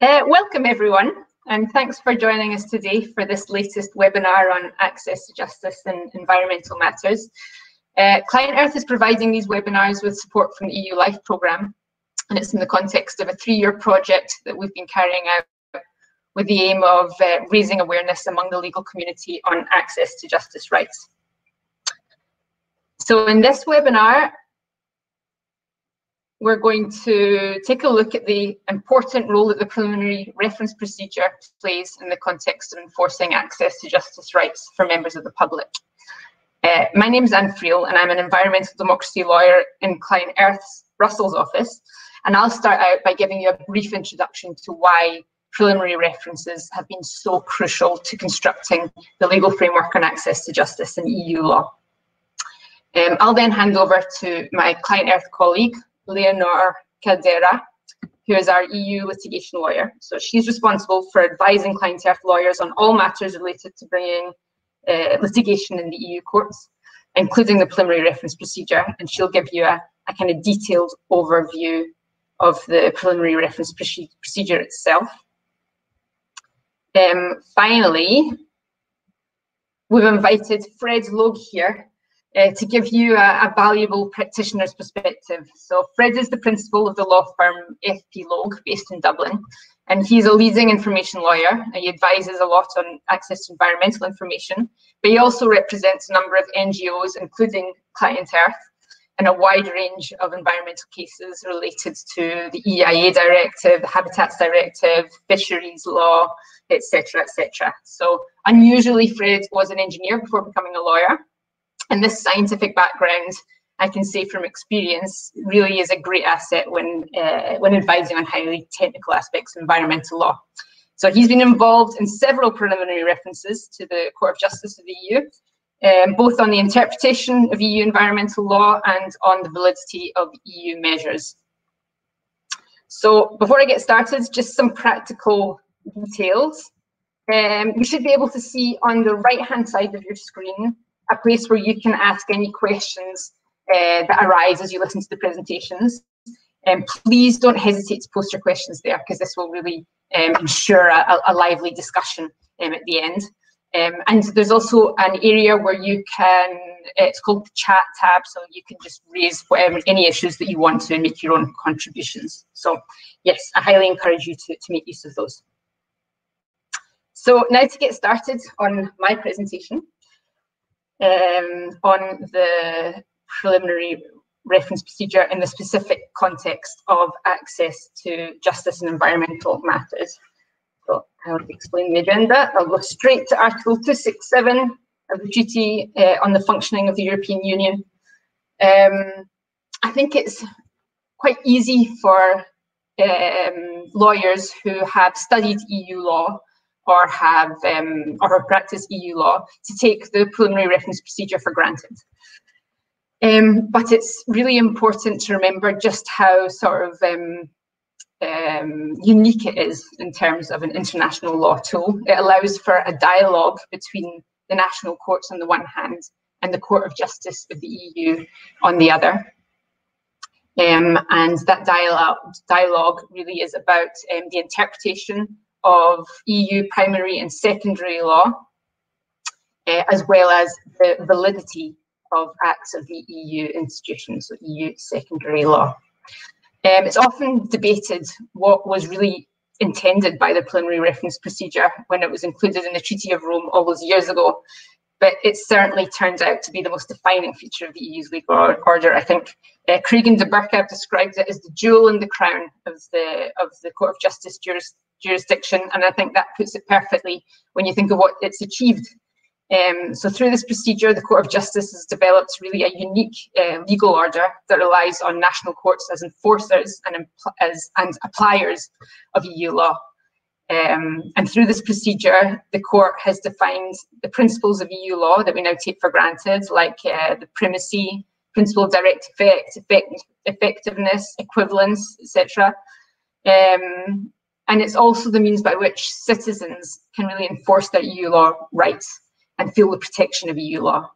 Uh, welcome everyone, and thanks for joining us today for this latest webinar on access to justice and environmental matters. Uh, Client Earth is providing these webinars with support from the EU LIFE programme, and it's in the context of a three-year project that we've been carrying out with the aim of uh, raising awareness among the legal community on access to justice rights. So in this webinar, we're going to take a look at the important role that the preliminary reference procedure plays in the context of enforcing access to justice rights for members of the public. Uh, my name is Anne Friel and I'm an environmental democracy lawyer in Client Earth's Brussels office. And I'll start out by giving you a brief introduction to why preliminary references have been so crucial to constructing the legal framework on access to justice in EU law. Um, I'll then hand over to my Client Earth colleague, Leonor Caldeira, who is our EU litigation lawyer. So she's responsible for advising Client Earth lawyers on all matters related to bringing uh, litigation in the EU courts, including the preliminary reference procedure. And she'll give you a, a kind of detailed overview of the preliminary reference procedure itself. Um, finally, we've invited Fred Logue here uh, to give you a, a, valuable practitioner's perspective. So Fred is the principal of the law firm FP Logue based in Dublin, and he's a leading information lawyer. He advises a lot on access to environmental information, but he also represents a number of NGOs, including Client Earth, and a wide range of environmental cases related to the EIA directive, the Habitats directive, fisheries law, etc., etc. So unusually, Fred was an engineer before becoming a lawyer, and this scientific background, I can say from experience, really is a great asset when, uh, when advising on highly technical aspects of environmental law. So he's been involved in several preliminary references to the Court of Justice of the EU, um, both on the interpretation of EU environmental law and on the validity of EU measures. So before I get started, just some practical details. Um, you should be able to see on the right-hand side of your screen a place where you can ask any questions uh, that arise as you listen to the presentations. Um, please don't hesitate to post your questions there because this will really um, ensure a, a, lively discussion um, at the end. Um, and there's also an area where you can, it's called the chat tab, so you can just raise whatever, any issues that you want to and make your own contributions. So yes, I highly encourage you to, to make use of those. So now to get started on my presentation um, on the preliminary reference procedure in the specific context of access to justice and environmental matters. So I'll explain the agenda. I'll go straight to Article 267 of the Treaty uh, on the Functioning of the European Union. Um, I think it's quite easy for um, lawyers who have studied EU law or have um, or have practiced EU law to take the preliminary reference procedure for granted. Um, but it's really important to remember just how sort of um, um, unique it is in terms of an international law tool. It allows for a dialogue between the national courts on the one hand and the Court of Justice of the EU on the other. Um, and that dialogue, dialogue really is about um, the interpretation of EU primary and secondary law, uh, as well as the validity of acts of the EU institutions, so EU secondary law. Um, it's often debated what was really intended by the preliminary reference procedure when it was included in the Treaty of Rome all those years ago, but it certainly turns out to be the most defining feature of the EU's legal order. I think uh, Craig and de Búrca described it as the jewel in the crown of the of the Court of Justice juris, jurisdiction, and I think that puts it perfectly when you think of what it's achieved. Um, so through this procedure, the Court of Justice has developed really a unique uh, legal order that relies on national courts as enforcers and, as, and appliers of EU law. Um, and through this procedure, the court has defined the principles of EU law that we now take for granted, like uh, the primacy, principle of direct effect, effect effectiveness, equivalence, etc. Um, and it's also the means by which citizens can really enforce their EU law rights and feel the protection of EU law.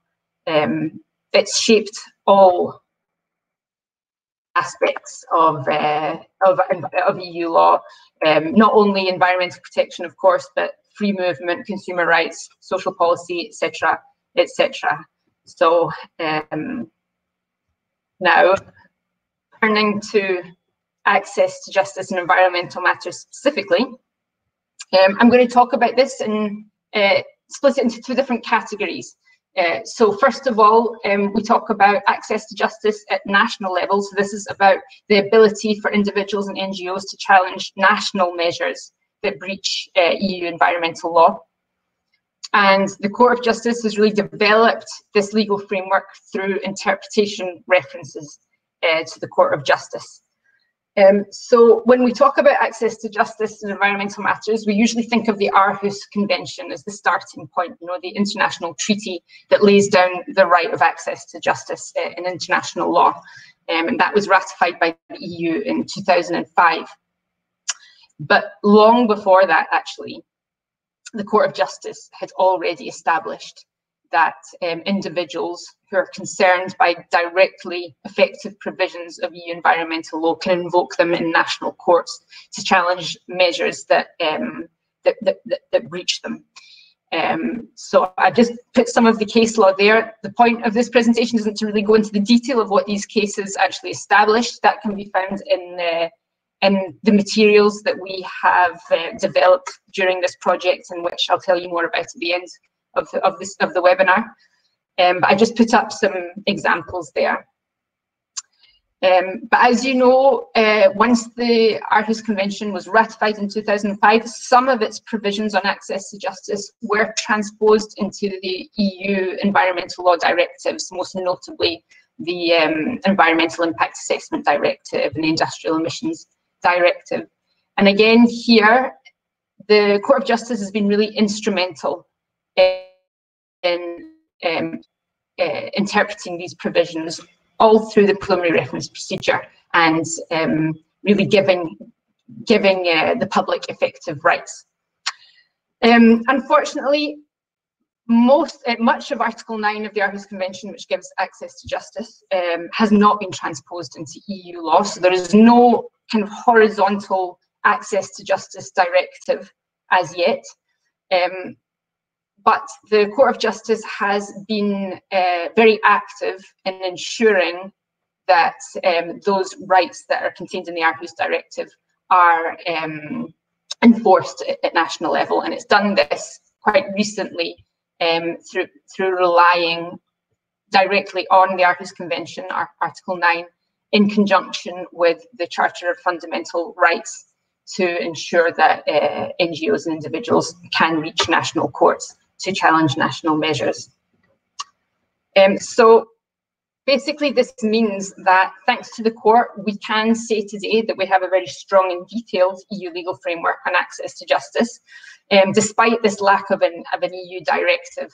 Um, it's shaped all aspects of, uh, of, of EU law, um, not only environmental protection, of course, but free movement, consumer rights, social policy, etc., etc. So um, now, turning to access to justice and environmental matters specifically, um, I'm going to talk about this and uh, split it into two different categories. Uh, so first of all, um, we talk about access to justice at national level. So this is about the ability for individuals and NGOs to challenge national measures that breach uh, EU environmental law. And the Court of Justice has really developed this legal framework through interpretation references uh, to the Court of Justice. Um, so when we talk about access to justice and environmental matters, we usually think of the Aarhus Convention as the starting point, you know, the international treaty that lays down the right of access to justice uh, in international law. Um, and that was ratified by the EU in 2005. But long before that, actually, the Court of Justice had already established that um, individuals who are concerned by directly effective provisions of EU environmental law can invoke them in national courts to challenge measures that um, that, that, that, that, breach them. Um, so I just put some of the case law there. The point of this presentation isn't to really go into the detail of what these cases actually established. That can be found in the in the materials that we have uh, developed during this project, and which I'll tell you more about at the end of, the, of this of the webinar. Um, but I just put up some examples there. Um, but as you know, uh, once the Aarhus Convention was ratified in 2005, some of its provisions on access to justice were transposed into the EU environmental law directives, most notably the um, Environmental Impact Assessment Directive and the Industrial Emissions Directive. And again, here, the Court of Justice has been really instrumental in um, uh, interpreting these provisions all through the preliminary reference procedure and um, really giving giving uh, the public effective rights. Um, unfortunately, most uh, much of Article 9 of the Aarhus Convention, which gives access to justice, um, has not been transposed into EU law. So there is no kind of horizontal access to justice directive as yet. Um, but the Court of Justice has been uh, very active in ensuring that um, those rights that are contained in the Aarhus Directive are um, enforced at, at, national level. And it's done this quite recently um, through, through relying directly on the Aarhus Convention, Article 9, in conjunction with the Charter of Fundamental Rights to ensure that uh, NGOs and individuals can reach national courts to challenge national measures. Um, so basically this means that thanks to the court, we can say today that we have a very strong and detailed EU legal framework on access to justice, um, despite this lack of an, of an EU directive.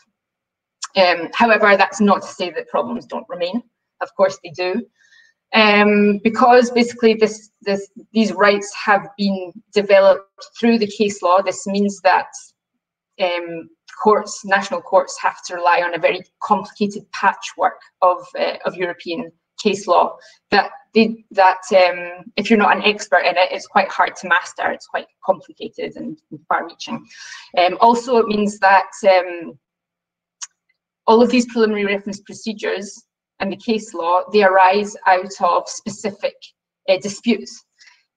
Um, however, that's not to say that problems don't remain. Of course they do. Um, because basically this, this, these rights have been developed through the case law, this means that um, courts, national courts, have to rely on a very complicated patchwork of uh, of European case law that they, that um, if you're not an expert in it, it's quite hard to master. It's quite complicated and, far-reaching. Um, also, it means that um, all of these preliminary reference procedures and the case law they arise out of specific uh, disputes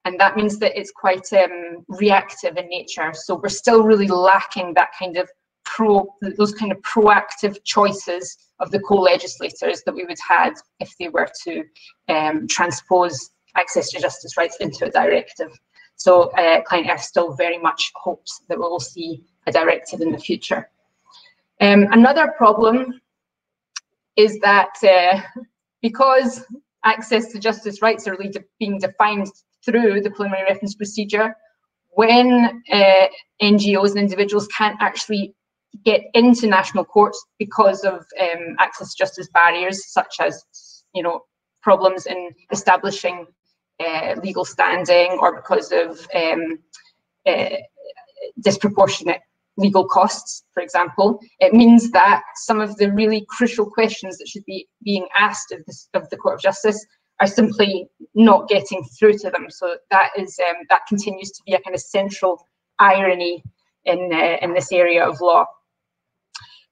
and that means that it's quite um, reactive in nature. So we're still really lacking that kind of pro, those kind of proactive choices of the co-legislators that we would have if they were to um, transpose access to justice rights into a directive. So uh, Client Earth still very much hopes that we will see a directive in the future. Um, another problem is that uh, because access to justice rights are really de being defined through the preliminary reference procedure, when uh, NGOs and individuals can't actually get into national courts because of um, access to justice barriers, such as you know problems in establishing uh, legal standing, or because of um, uh, disproportionate legal costs, for example, it means that some of the really crucial questions that should be being asked of, this, of the Court of Justice are simply not getting through to them. So that is um, that continues to be a kind of central irony in uh, in this area of law.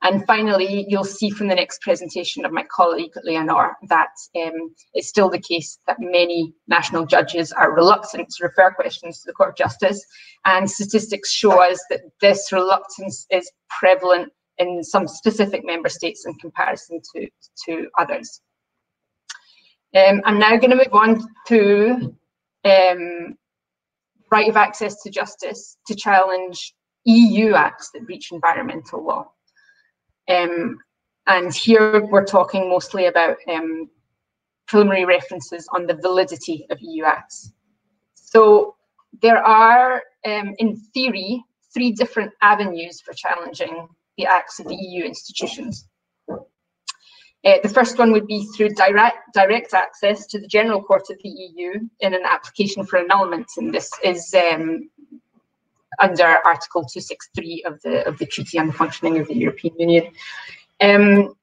And finally, you'll see from the next presentation of my colleague Leonor that um, it's still the case that many national judges are reluctant to refer questions to the Court of Justice. And statistics show us that this reluctance is prevalent in some specific member states in comparison to, to others. Um, I'm now going to move on to um, right of access to justice to challenge EU acts that breach environmental law. Um, and here we're talking mostly about um, preliminary references on the validity of EU acts. So there are, um, in theory, three different avenues for challenging the acts of the EU institutions. Uh, the first one would be through direct, direct access to the General Court of the EU in an application for annulment, and this is um, under Article 263 of the of the Treaty on the Functioning of the European Union. Um,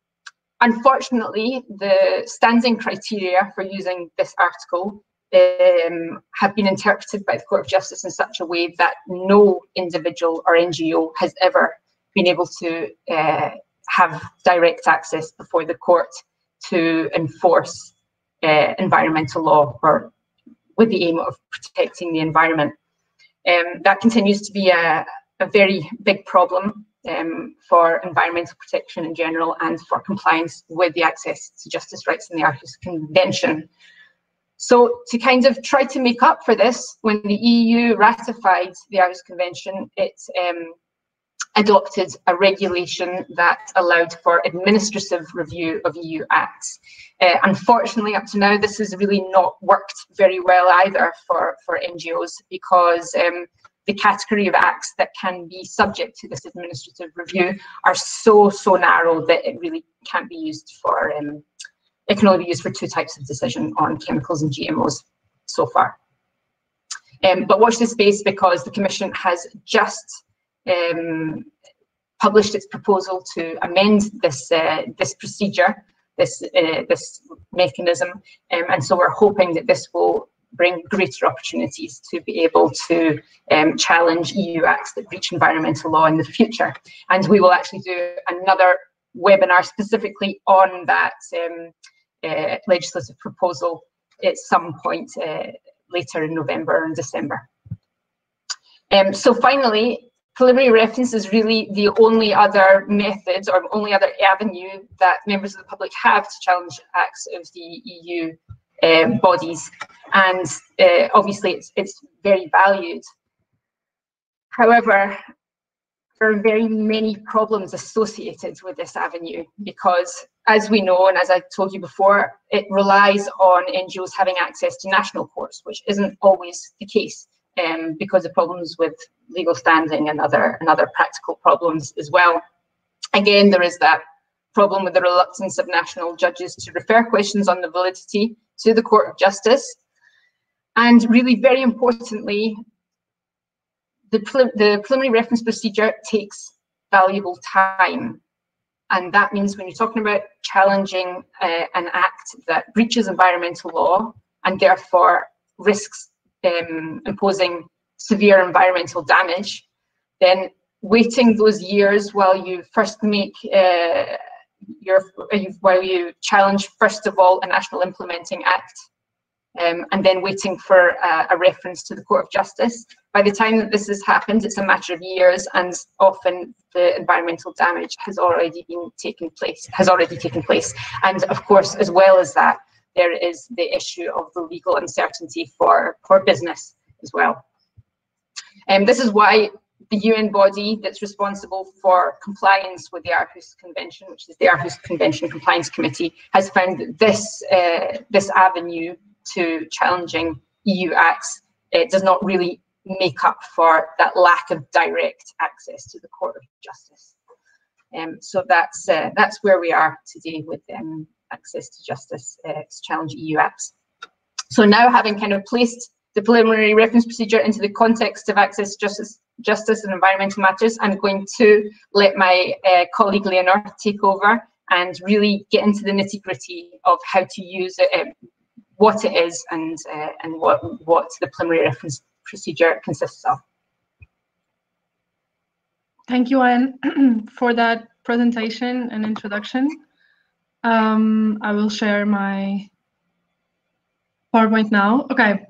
unfortunately, the standing criteria for using this article um, have been interpreted by the Court of Justice in such a way that no individual or NGO has ever been able to uh, have direct access before the court to enforce uh, environmental law or with the aim of protecting the environment. Um, that continues to be a, a very big problem um, for environmental protection in general and for compliance with the access to justice rights in the Aarhus Convention. So to kind of try to make up for this, when the EU ratified the Aarhus Convention, it um, adopted a regulation that allowed for administrative review of EU acts. Uh, unfortunately, up to now, this has really not worked very well either for, for NGOs because um, the category of acts that can be subject to this administrative review are so, so narrow that it really can't be used for, um, it can only be used for two types of decision on chemicals and GMOs so far. Um, but watch this space because the Commission has just um, published its proposal to amend this uh, this procedure, this uh, this mechanism, um, and so we're hoping that this will bring greater opportunities to be able to um, challenge EU acts that breach environmental law in the future. And we will actually do another webinar specifically on that um, uh, legislative proposal at some point uh, later in November and December. Um, so finally, preliminary reference is really the only other method or only other avenue that members of the public have to challenge acts of the EU um, bodies. And uh, obviously it's, it's very valued. However, there are very many problems associated with this avenue because as we know, and as I told you before, it relies on NGOs having access to national courts, which isn't always the case um, because of problems with legal standing and other and other practical problems as well. Again, there is that problem with the reluctance of national judges to refer questions on the validity to the Court of Justice. And really, very importantly, the, the preliminary reference procedure takes valuable time. And that means when you're talking about challenging uh, an act that breaches environmental law and therefore risks um, imposing severe environmental damage, then waiting those years while you first make uh, your while you challenge first of all a national implementing act um, and then waiting for a, a, reference to the Court of Justice. By the time that this has happened, it's a matter of years, and often the environmental damage has already been taken place. Has already taken place, and of course, as well as that, there is the issue of the legal uncertainty for, for business as well. And um, this is why the UN body that's responsible for compliance with the Aarhus Convention, which is the Aarhus Convention Compliance Committee, has found that this, uh, this avenue to challenging EU acts uh, does not really make up for that lack of direct access to the Court of Justice. Um, so that's uh, that's where we are today with um, access to justice uh, challenge EU acts. So now having kind of placed the preliminary reference procedure into the context of access to justice, justice and environmental matters, I'm going to let my uh, colleague Leonor take over and really get into the nitty gritty of how to use it, uh, what it is and uh, and what what the preliminary reference procedure consists of. Thank you, Anne, for that presentation and introduction. Um, I will share my PowerPoint now. Okay,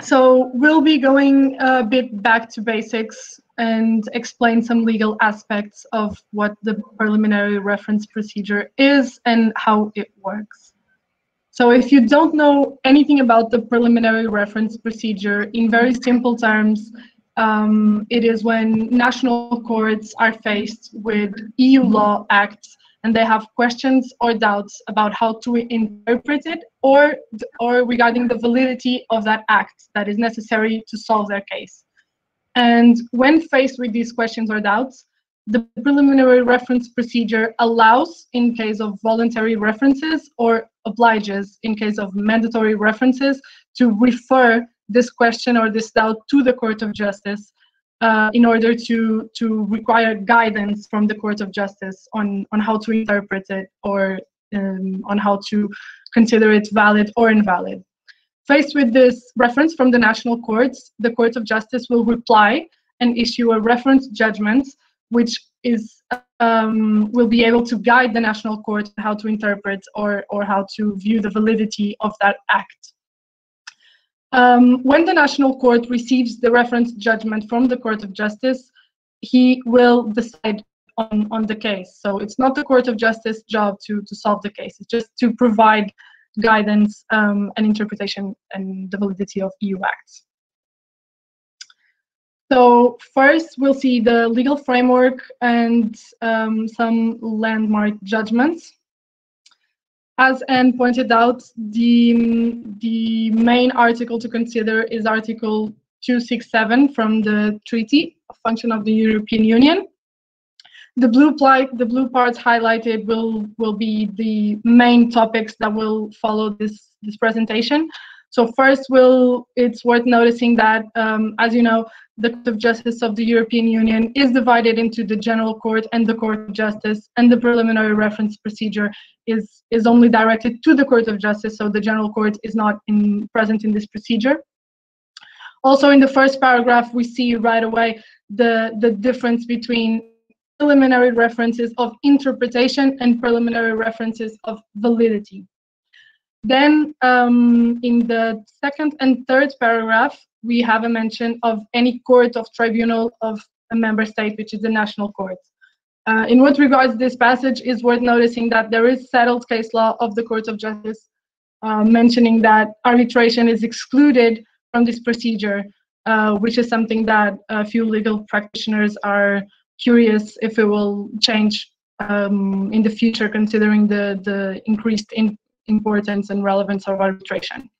so we'll be going a bit back to basics and explain some legal aspects of what the preliminary reference procedure is and how it works. So if you don't know anything about the preliminary reference procedure, in very simple terms, um, it is when national courts are faced with EU law acts and they have questions or doubts about how to interpret it or, or regarding the validity of that act that is necessary to solve their case. And when faced with these questions or doubts, the preliminary reference procedure allows in case of voluntary references or obliges in case of mandatory references to refer this question or this doubt to the Court of Justice uh, in order to to require guidance from the Court of Justice on on how to interpret it or um, on how to consider it valid or invalid. Faced with this reference from the national courts, the Court of Justice will reply and issue a reference judgment, which is um, will be able to guide the national court how to interpret or or how to view the validity of that act. Um, when the National Court receives the reference judgment from the Court of Justice, he will decide on, on the case. So it's not the Court of Justice job to, to solve the case, it's just to provide guidance um, and interpretation and the validity of EU acts. So first, we'll see the legal framework and um, some landmark judgments as Anne pointed out, the, the main article to consider is Article 267 from the Treaty, a function of the European Union. The blue, the blue parts highlighted will, will be the main topics that will follow this, this presentation. So first, we'll, it's worth noticing that, um, as you know, the Court of Justice of the European Union is divided into the General Court and the Court of Justice, and the preliminary reference procedure is, is only directed to the Court of Justice, so the General Court is not in, present in this procedure. Also, in the first paragraph, we see right away the, the difference between preliminary references of interpretation and preliminary references of validity. Then um, in the second and third paragraph, we have a mention of any court of tribunal of a member state, which is the national court. Uh, in what regards this passage, is worth noticing that there is settled case law of the Court of Justice uh, mentioning that arbitration is excluded from this procedure, uh, which is something that a few legal practitioners are curious if it will change um, in the future, considering the, the increased in importance and relevance of arbitration.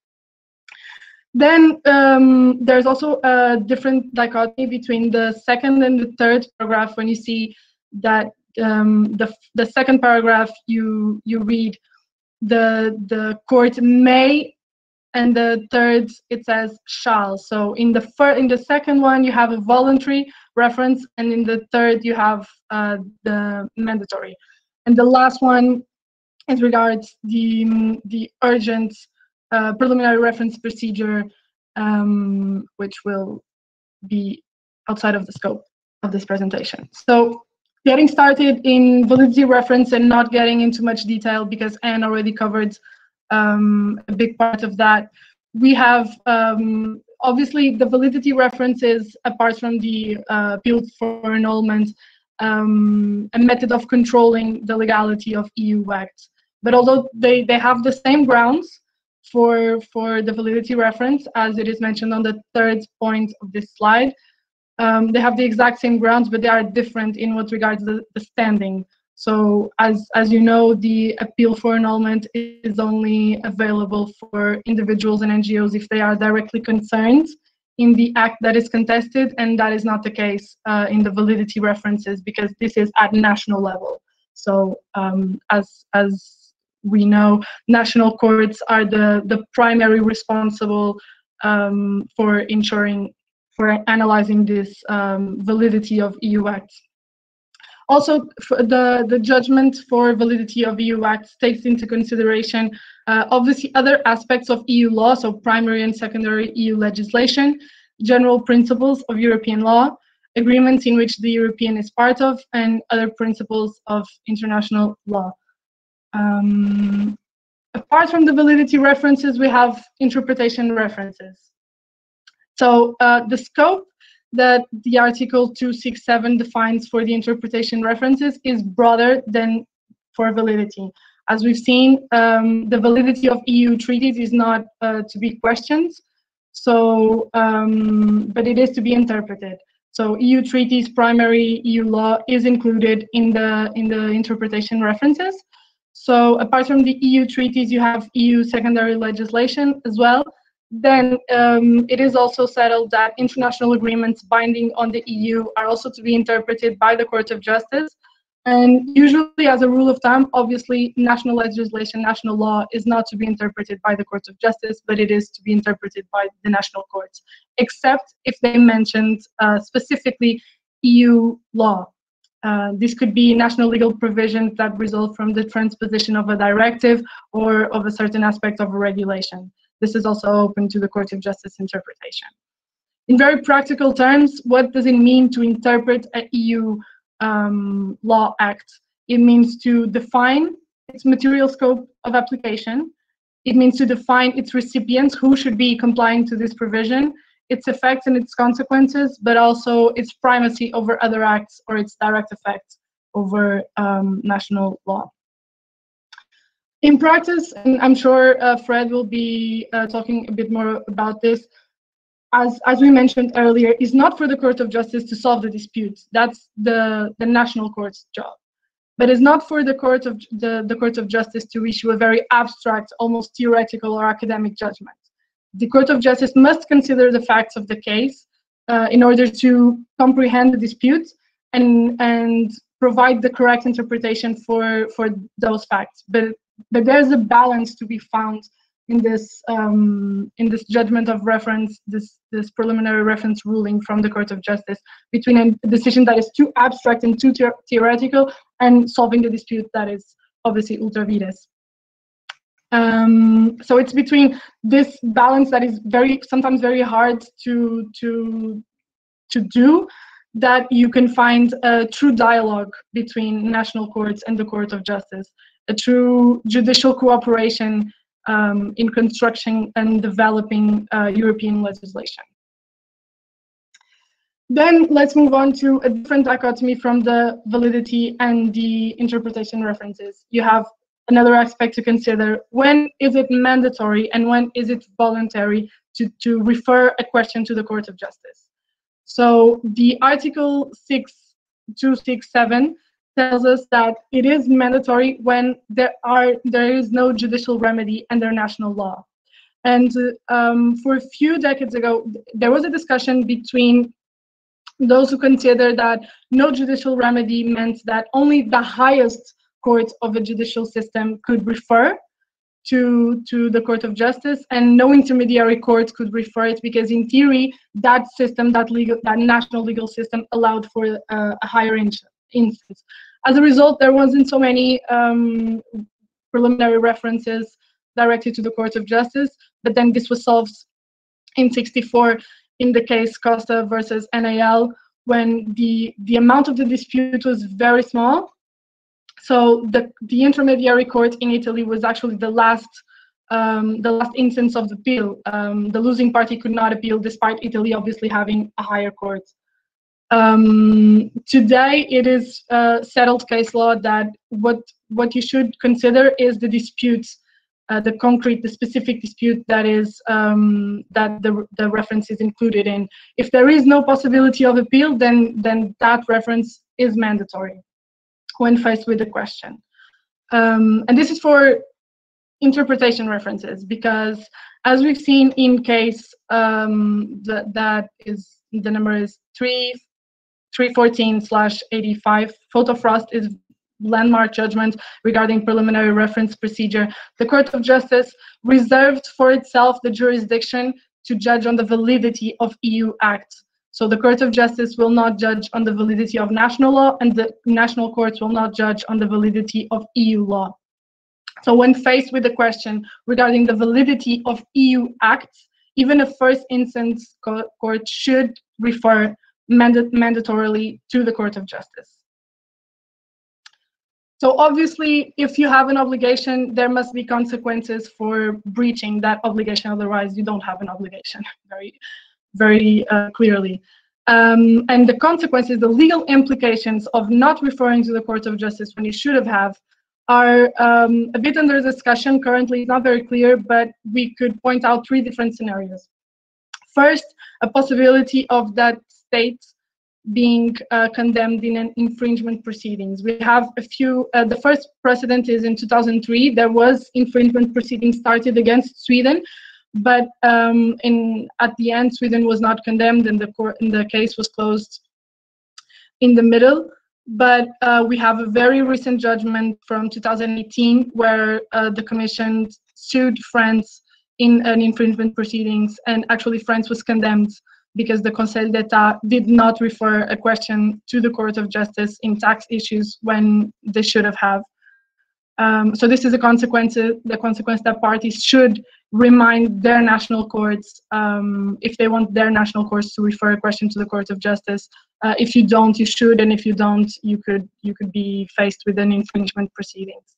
Then um, there's also a different dichotomy between the second and the third paragraph when you see that um, the, the second paragraph you you read the the court may and the third it says shall so in the first in the second one you have a voluntary reference and in the third you have uh, the mandatory and the last one as regards the, the urgent uh, preliminary reference procedure, um, which will be outside of the scope of this presentation. So getting started in validity reference and not getting into much detail because Anne already covered um, a big part of that. We have um, obviously the validity references apart from the uh, appeal for annulment um, a method of controlling the legality of EU acts. But although they, they have the same grounds for, for the validity reference, as it is mentioned on the third point of this slide, um, they have the exact same grounds, but they are different in what regards the, the standing. So as, as you know, the appeal for annulment is only available for individuals and NGOs if they are directly concerned in the act that is contested, and that is not the case uh, in the validity references because this is at national level. So um, as, as we know national courts are the, the primary responsible um, for ensuring, for analyzing this um, validity of EU acts. Also, the, the judgment for validity of EU acts takes into consideration uh, obviously other aspects of EU law, so primary and secondary EU legislation, general principles of European law, agreements in which the European is part of, and other principles of international law. Um, apart from the validity references, we have interpretation references. So uh, the scope that the Article 267 defines for the interpretation references is broader than for validity. As we've seen, um, the validity of EU treaties is not uh, to be questioned, so, um, but it is to be interpreted. So EU treaties, primary EU law is included in the in the interpretation references. So apart from the EU treaties, you have EU secondary legislation as well. Then um, it is also settled that international agreements binding on the EU are also to be interpreted by the Court of Justice. And usually, as a rule of thumb, obviously, national legislation, national law is not to be interpreted by the Court of Justice, but it is to be interpreted by the national courts, except if they mentioned uh, specifically EU law. Uh, this could be national legal provisions that result from the transposition of a directive or of a certain aspect of a regulation. This is also open to the Court of Justice interpretation. In very practical terms, what does it mean to interpret an EU um, law act. It means to define its material scope of application. It means to define its recipients who should be complying to this provision, its effects and its consequences, but also its primacy over other acts or its direct effect over um, national law. In practice, and I'm sure uh, Fred will be uh, talking a bit more about this, as, as we mentioned earlier, is not for the Court of Justice to solve the disputes. That's the, the national court's job. But it's not for the Court of the, the Court of Justice to issue a very abstract, almost theoretical or academic judgment. The Court of Justice must consider the facts of the case uh, in order to comprehend the dispute and and provide the correct interpretation for for those facts. But but there's a balance to be found in this um, in this judgment of reference, this this preliminary reference ruling from the Court of Justice between a decision that is too abstract and too the theoretical and solving the dispute that is obviously ultra vires. Um, so it's between this balance that is very sometimes very hard to to to do that you can find a true dialogue between national courts and the Court of Justice, a true judicial cooperation um, in constructing and developing uh, European legislation. Then let's move on to a different dichotomy from the validity and the interpretation references. You have another aspect to consider. When is it mandatory and when is it voluntary to, to refer a question to the Court of Justice? So the Article 6267 tells us that it is mandatory when there are there is no judicial remedy under national law. And um, for a few decades ago, there was a discussion between those who consider that no judicial remedy meant that only the highest court of a judicial system could refer to to the court of justice and no intermediary court could refer it because in theory that system that legal that national legal system allowed for uh, a higher instance as a result, there wasn't so many um, preliminary references directed to the Court of Justice, but then this was solved in 64 in the case Costa versus ENEL when the, the amount of the dispute was very small. So the, the intermediary court in Italy was actually the last um, the last instance of the appeal. Um, the losing party could not appeal despite Italy obviously having a higher court. Um, today, it is a settled case law that what what you should consider is the dispute, uh, the concrete, the specific dispute that is um, that the the reference is included in. If there is no possibility of appeal, then then that reference is mandatory when faced with the question. Um, and this is for interpretation references because as we've seen in case um, that is the number is three 314 slash 85. Frost is landmark judgment regarding preliminary reference procedure. The Court of Justice reserved for itself the jurisdiction to judge on the validity of EU acts. So the Court of Justice will not judge on the validity of national law, and the national courts will not judge on the validity of EU law. So when faced with the question regarding the validity of EU acts, even a first instance court should refer mandat mandatorily to the Court of Justice. So obviously, if you have an obligation, there must be consequences for breaching that obligation. Otherwise, you don't have an obligation very, very uh, clearly. Um, and the consequences, the legal implications of not referring to the Court of Justice when you should have have, are um, a bit under discussion. Currently, it's not very clear, but we could point out three different scenarios. First, a possibility of that state being uh, condemned in an infringement proceedings. We have a few, uh, the first precedent is in 2003, there was infringement proceedings started against Sweden, but um, in at the end, Sweden was not condemned and the, court, and the case was closed in the middle. But uh, we have a very recent judgment from 2018 where uh, the commission sued France in an infringement proceedings and actually France was condemned because the Conseil d'Etat did not refer a question to the Court of Justice in tax issues when they should have. Um, so this is a consequence, the consequence that parties should remind their national courts um, if they want their national courts to refer a question to the Court of Justice. Uh, if you don't, you should, and if you don't, you could you could be faced with an infringement proceedings.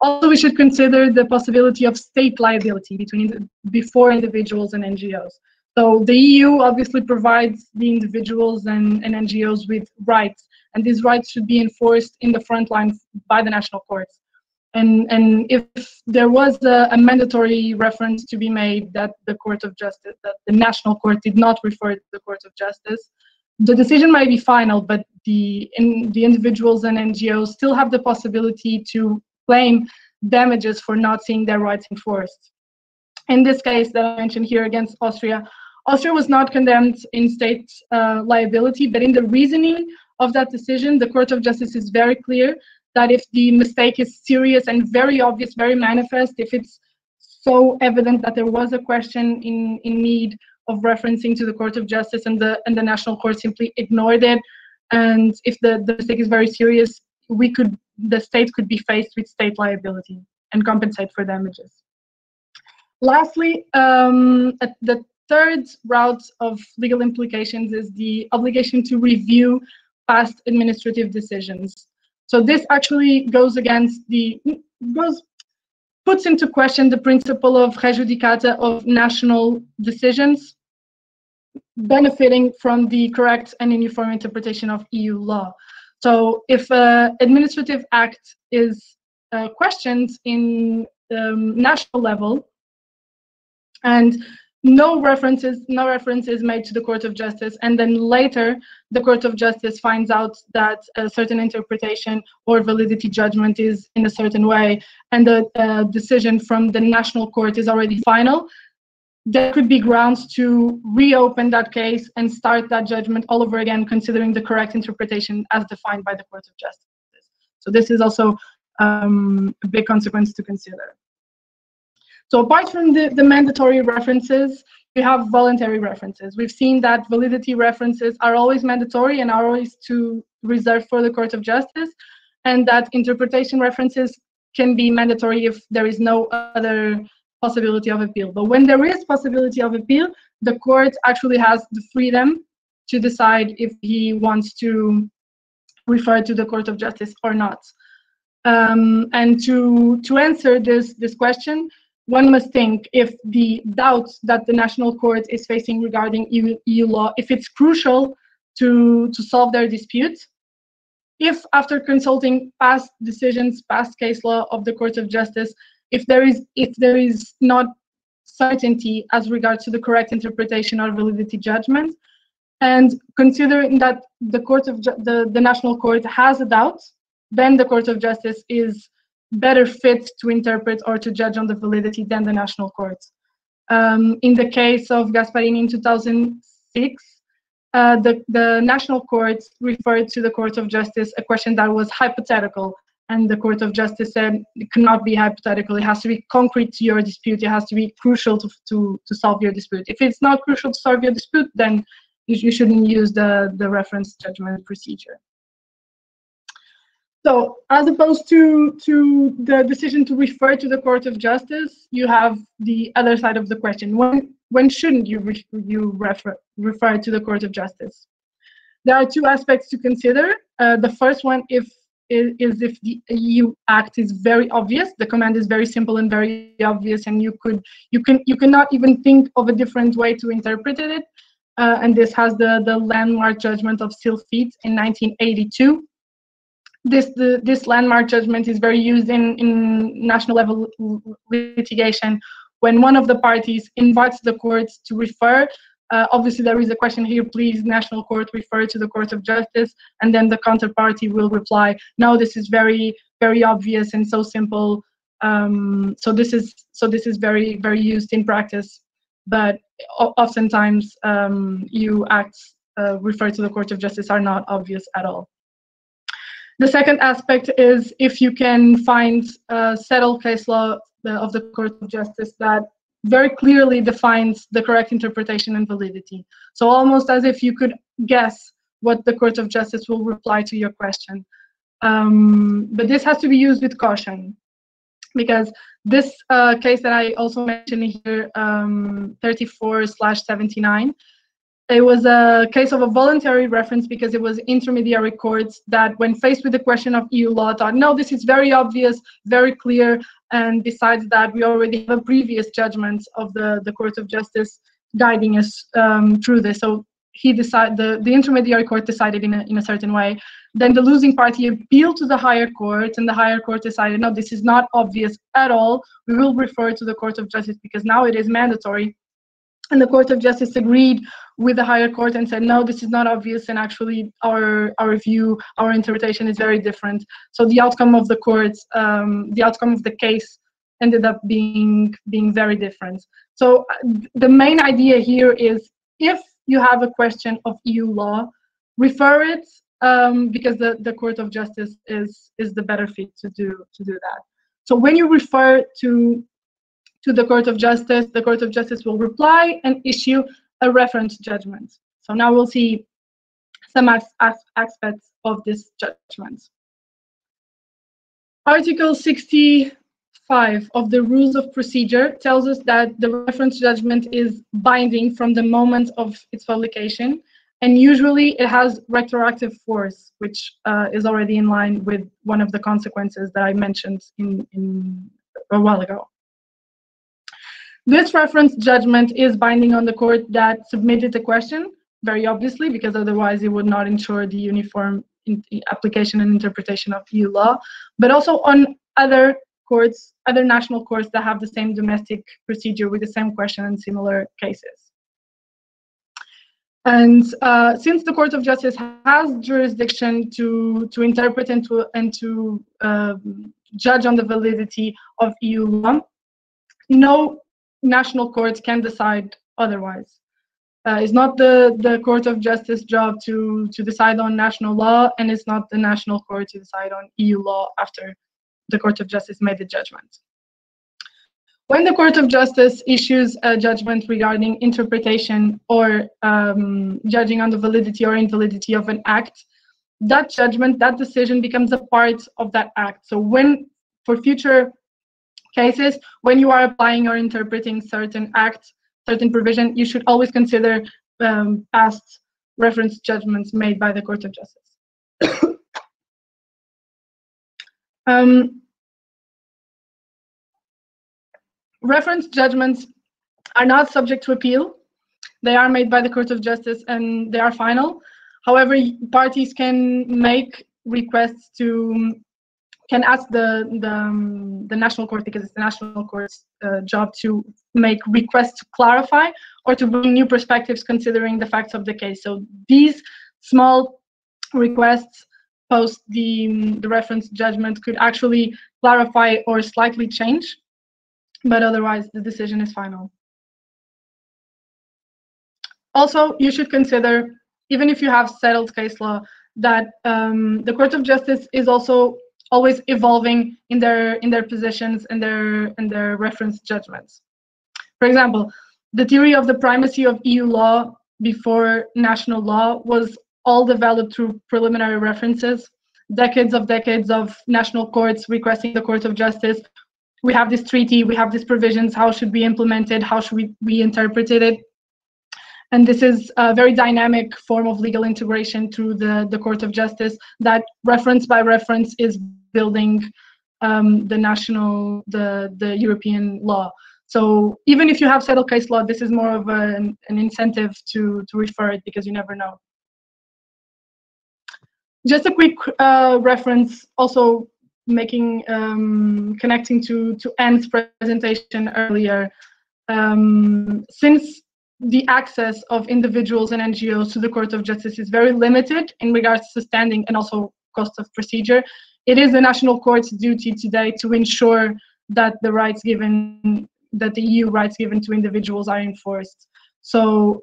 Also, we should consider the possibility of state liability between before individuals and NGOs. So the EU obviously provides the individuals and, and NGOs with rights, and these rights should be enforced in the front line by the national courts. And, and if there was a, a, mandatory reference to be made that the Court of Justice, that the national court did not refer to the Court of Justice, the decision might be final, but the, in, the individuals and NGOs still have the possibility to claim damages for not seeing their rights enforced. In this case that I mentioned here against Austria, Austria was not condemned in state uh, liability, but in the reasoning of that decision, the Court of Justice is very clear that if the mistake is serious and very obvious, very manifest, if it's so evident that there was a question in, in need of referencing to the Court of Justice and the and the National Court simply ignored it, and if the, the mistake is very serious, we could the state could be faced with state liability and compensate for damages. Lastly, um, the third route of legal implications is the obligation to review past administrative decisions. So this actually goes against the goes puts into question the principle of res judicata of national decisions benefiting from the correct and uniform interpretation of EU law. So if an administrative act is uh, questioned in um, national level and no references no reference is made to the court of justice. And then later the court of justice finds out that a certain interpretation or validity judgment is in a certain way. And the uh, decision from the national court is already final. There could be grounds to reopen that case and start that judgment all over again considering the correct interpretation as defined by the court of justice. So this is also um, a big consequence to consider so apart from the, the mandatory references, we have voluntary references. We've seen that validity references are always mandatory and are always to reserve for the Court of Justice, and that interpretation references can be mandatory if there is no other possibility of appeal. But when there is possibility of appeal, the court actually has the freedom to decide if he wants to refer to the Court of Justice or not. Um, and to to answer this this question, one must think if the doubts that the national court is facing regarding EU, EU, law, if it's crucial to, to solve their dispute, if after consulting past decisions, past case law of the Court of Justice, if there is if there is not certainty as regards to the correct interpretation or validity judgment, and considering that the Court of the, the National Court has a doubt, then the Court of Justice is better fit to interpret or to judge on the validity than the national courts. Um, in the case of Gasparini in 2006, uh, the, the national courts referred to the Court of Justice a question that was hypothetical, and the Court of Justice said it cannot be hypothetical. It has to be concrete to your dispute. It has to be crucial to, to, to solve your dispute. If it's not crucial to solve your dispute, then you, you shouldn't use the, the reference judgment procedure. So as opposed to, to the decision to refer to the Court of Justice, you have the other side of the question. When, when shouldn't you, re you refer, refer to the Court of Justice? There are two aspects to consider. Uh, the first one if, is, if the EU act is very obvious, the command is very simple and very obvious, and you could you can you cannot even think of a different way to interpret it. Uh, and this has the the landmark judgment of CILFIT in 1982 this the, this landmark judgment is very used in, in national level litigation when one of the parties invites the courts to refer uh, obviously there is a question here please national court refer to the court of justice and then the counterparty will reply. No this is very very obvious and so simple. Um, so this is so this is very very used in practice. But oftentimes um, you acts uh, refer to the court of justice are not obvious at all the second aspect is if you can find a settled case law of the Court of Justice that very clearly defines the correct interpretation and validity. So almost as if you could guess what the Court of Justice will reply to your question. Um, but this has to be used with caution because this uh, case that I also mentioned here, um, 34 slash 79, it was a case of a voluntary reference because it was intermediary courts that when faced with the question of EU law thought, no, this is very obvious, very clear, and besides that, we already have a previous judgments of the, the Court of Justice guiding us um, through this. So he decided, the, the intermediary court decided in a, in a certain way. Then the losing party appealed to the higher court, and the higher court decided, no, this is not obvious at all. We will refer to the Court of Justice because now it is mandatory and the Court of Justice agreed with the higher court and said, no, this is not obvious, and actually our our view, our interpretation is very different. So the outcome of the court, um, the outcome of the case ended up being being very different. So uh, the main idea here is if you have a question of EU law, refer it um, because the, the Court of Justice is is the better fit to do to do that. So when you refer to to the Court of Justice. The Court of Justice will reply and issue a reference judgment. So now we'll see some as as aspects of this judgment. Article 65 of the Rules of Procedure tells us that the reference judgment is binding from the moment of its publication, and usually it has retroactive force, which uh, is already in line with one of the consequences that I mentioned in, in a while ago. This reference judgment is binding on the court that submitted the question, very obviously, because otherwise it would not ensure the uniform application and interpretation of EU law, but also on other courts, other national courts that have the same domestic procedure with the same question and similar cases. And uh, since the Court of Justice has jurisdiction to, to interpret and to, and to uh, judge on the validity of EU law, no national courts can decide otherwise. Uh, it's not the, the Court of Justice job to, to decide on national law, and it's not the national court to decide on EU law after the Court of Justice made the judgment. When the Court of Justice issues a judgment regarding interpretation or um, judging on the validity or invalidity of an act, that judgment, that decision becomes a part of that act. So when, for future cases, when you are applying or interpreting certain acts, certain provision, you should always consider um, past reference judgments made by the Court of Justice. um, reference judgments are not subject to appeal. They are made by the Court of Justice and they are final. However, parties can make requests to can ask the the, um, the national court because it's the national court's uh, job to make requests to clarify or to bring new perspectives considering the facts of the case. So these small requests post the the reference judgment could actually clarify or slightly change, but otherwise the decision is final. Also, you should consider, even if you have settled case law, that um, the Court of Justice is also always evolving in their in their positions and their and their reference judgments. For example, the theory of the primacy of EU law before national law was all developed through preliminary references, decades of decades of national courts requesting the Court of Justice. We have this treaty, we have these provisions, how should we implement it, how should we, we interpret it? And this is a very dynamic form of legal integration through the, the Court of Justice that reference by reference is building um, the national, the, the European law. So even if you have settled case law, this is more of an, an incentive to, to refer it because you never know. Just a quick uh, reference, also making um, connecting to to Anne's presentation earlier. Um, since the access of individuals and NGOs to the Court of Justice is very limited in regards to standing and also cost of procedure, it is the national court's duty today to ensure that the rights given, that the EU rights given to individuals are enforced. So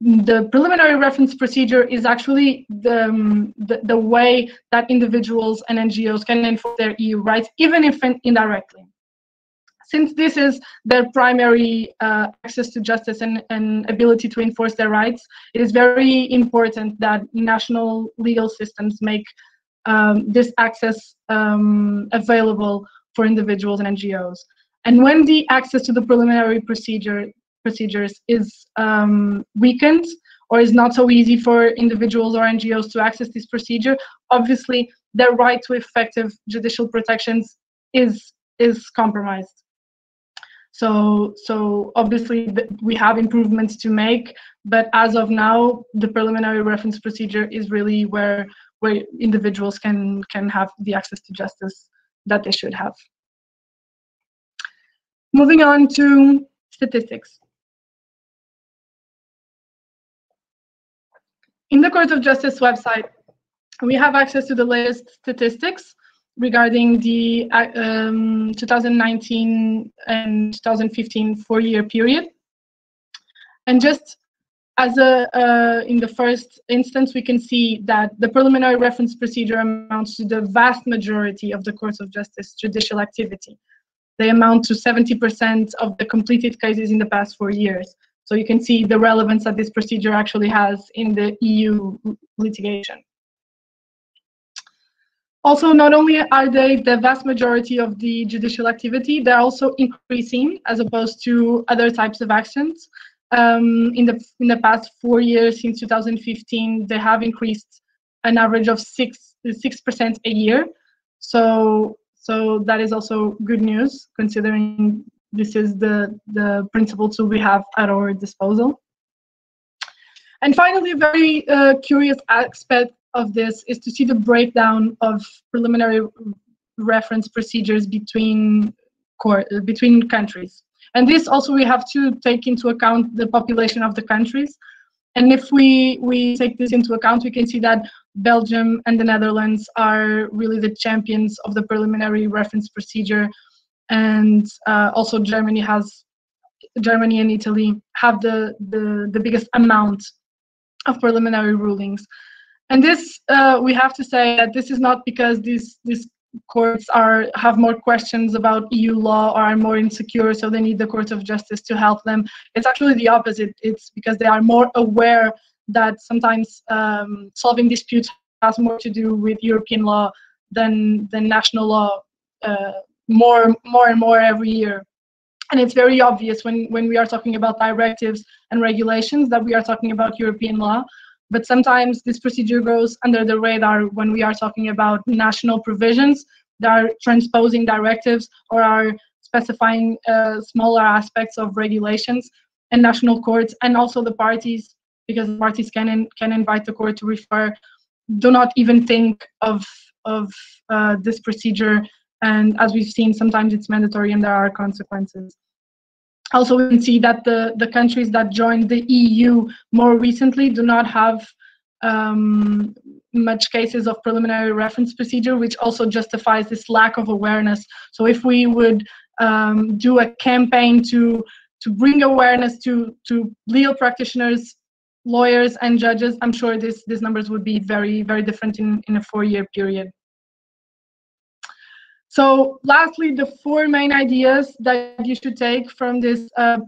the preliminary reference procedure is actually the, um, the, the, way that individuals and NGOs can enforce their EU rights, even if indirectly. Since this is their primary uh, access to justice and, and ability to enforce their rights, it is very important that national legal systems make um, this access um, available for individuals and NGOs. And when the access to the preliminary procedure procedures is um, weakened or is not so easy for individuals or NGOs to access this procedure, obviously their right to effective judicial protections is is compromised. So, so obviously we have improvements to make, but as of now, the preliminary reference procedure is really where where individuals can can have the access to justice that they should have. Moving on to statistics. In the Court of Justice website, we have access to the latest statistics regarding the uh, um, 2019 and 2015 four-year period. And just as a, uh, in the first instance, we can see that the preliminary reference procedure amounts to the vast majority of the Courts of Justice judicial activity. They amount to 70% of the completed cases in the past four years. So you can see the relevance that this procedure actually has in the EU litigation. Also, not only are they the vast majority of the judicial activity, they're also increasing as opposed to other types of actions. Um, in the in the past four years, since 2015, they have increased an average of six six percent a year. So so that is also good news considering this is the the principal tool we have at our disposal. And finally, a very uh, curious aspect of this is to see the breakdown of preliminary reference procedures between court, between countries. And this also we have to take into account the population of the countries. And if we, we take this into account, we can see that Belgium and the Netherlands are really the champions of the preliminary reference procedure. And uh, also Germany has, Germany and Italy have the, the, the biggest amount of preliminary rulings. And this, uh, we have to say that this is not because these, these courts are have more questions about EU law or are more insecure, so they need the Court of Justice to help them. It's actually the opposite. It's because they are more aware that sometimes um, solving disputes has more to do with European law than than national law. Uh, more, more and more every year. And it's very obvious when, when we are talking about directives and regulations that we are talking about European law but sometimes this procedure goes under the radar when we are talking about national provisions that are transposing directives or are specifying uh, smaller aspects of regulations and national courts and also the parties because parties can in, can invite the court to refer. Do not even think of of uh, this procedure. And as we've seen sometimes it's mandatory and there are consequences also, we can see that the, the countries that joined the EU more recently do not have um, much cases of preliminary reference procedure, which also justifies this lack of awareness. So if we would um, do a campaign to to bring awareness to to legal practitioners, lawyers, and judges, I'm sure this these numbers would be very very different in in a four year period. So lastly, the four main ideas that you should take from this uh,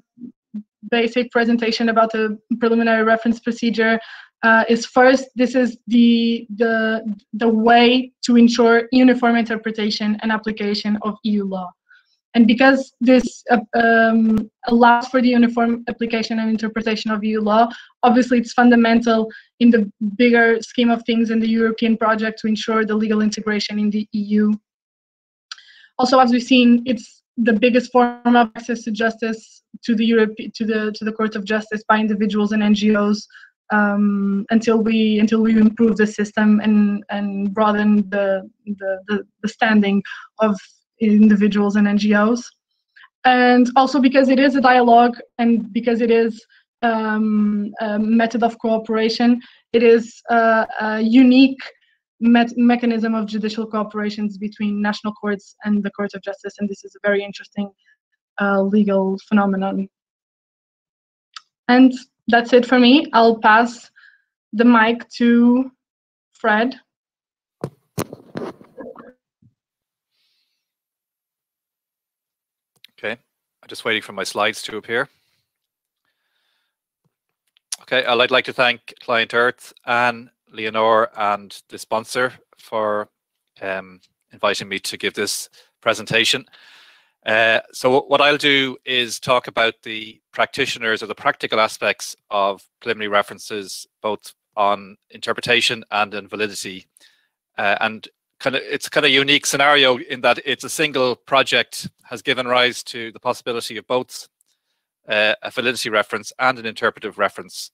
basic presentation about the preliminary reference procedure uh, is first, this is the, the, the way to ensure uniform interpretation and application of EU law. And because this uh, um, allows for the uniform application and interpretation of EU law, obviously it's fundamental in the bigger scheme of things in the European project to ensure the legal integration in the EU. Also, as we've seen, it's the biggest form of access to justice to the Europe to the to the Court of Justice by individuals and NGOs um, until we until we improve the system and and broaden the the, the, the standing of individuals and NGOs. And also because it is a dialogue and because it is um, a method of cooperation, it is a, a unique me mechanism of judicial cooperations between national courts and the Court of Justice, and this is a very interesting uh, legal phenomenon. And that's it for me. I'll pass the mic to Fred. Okay, I'm just waiting for my slides to appear. Okay, I'd like to thank Client Earth, Anne, Leonor, and the sponsor for um, inviting me to give this presentation. Uh, so what I'll do is talk about the practitioners or the practical aspects of preliminary references, both on interpretation and in validity. Uh, and kind of it's kind of unique scenario in that it's a single project has given rise to the possibility of both uh, a validity reference and an interpretive reference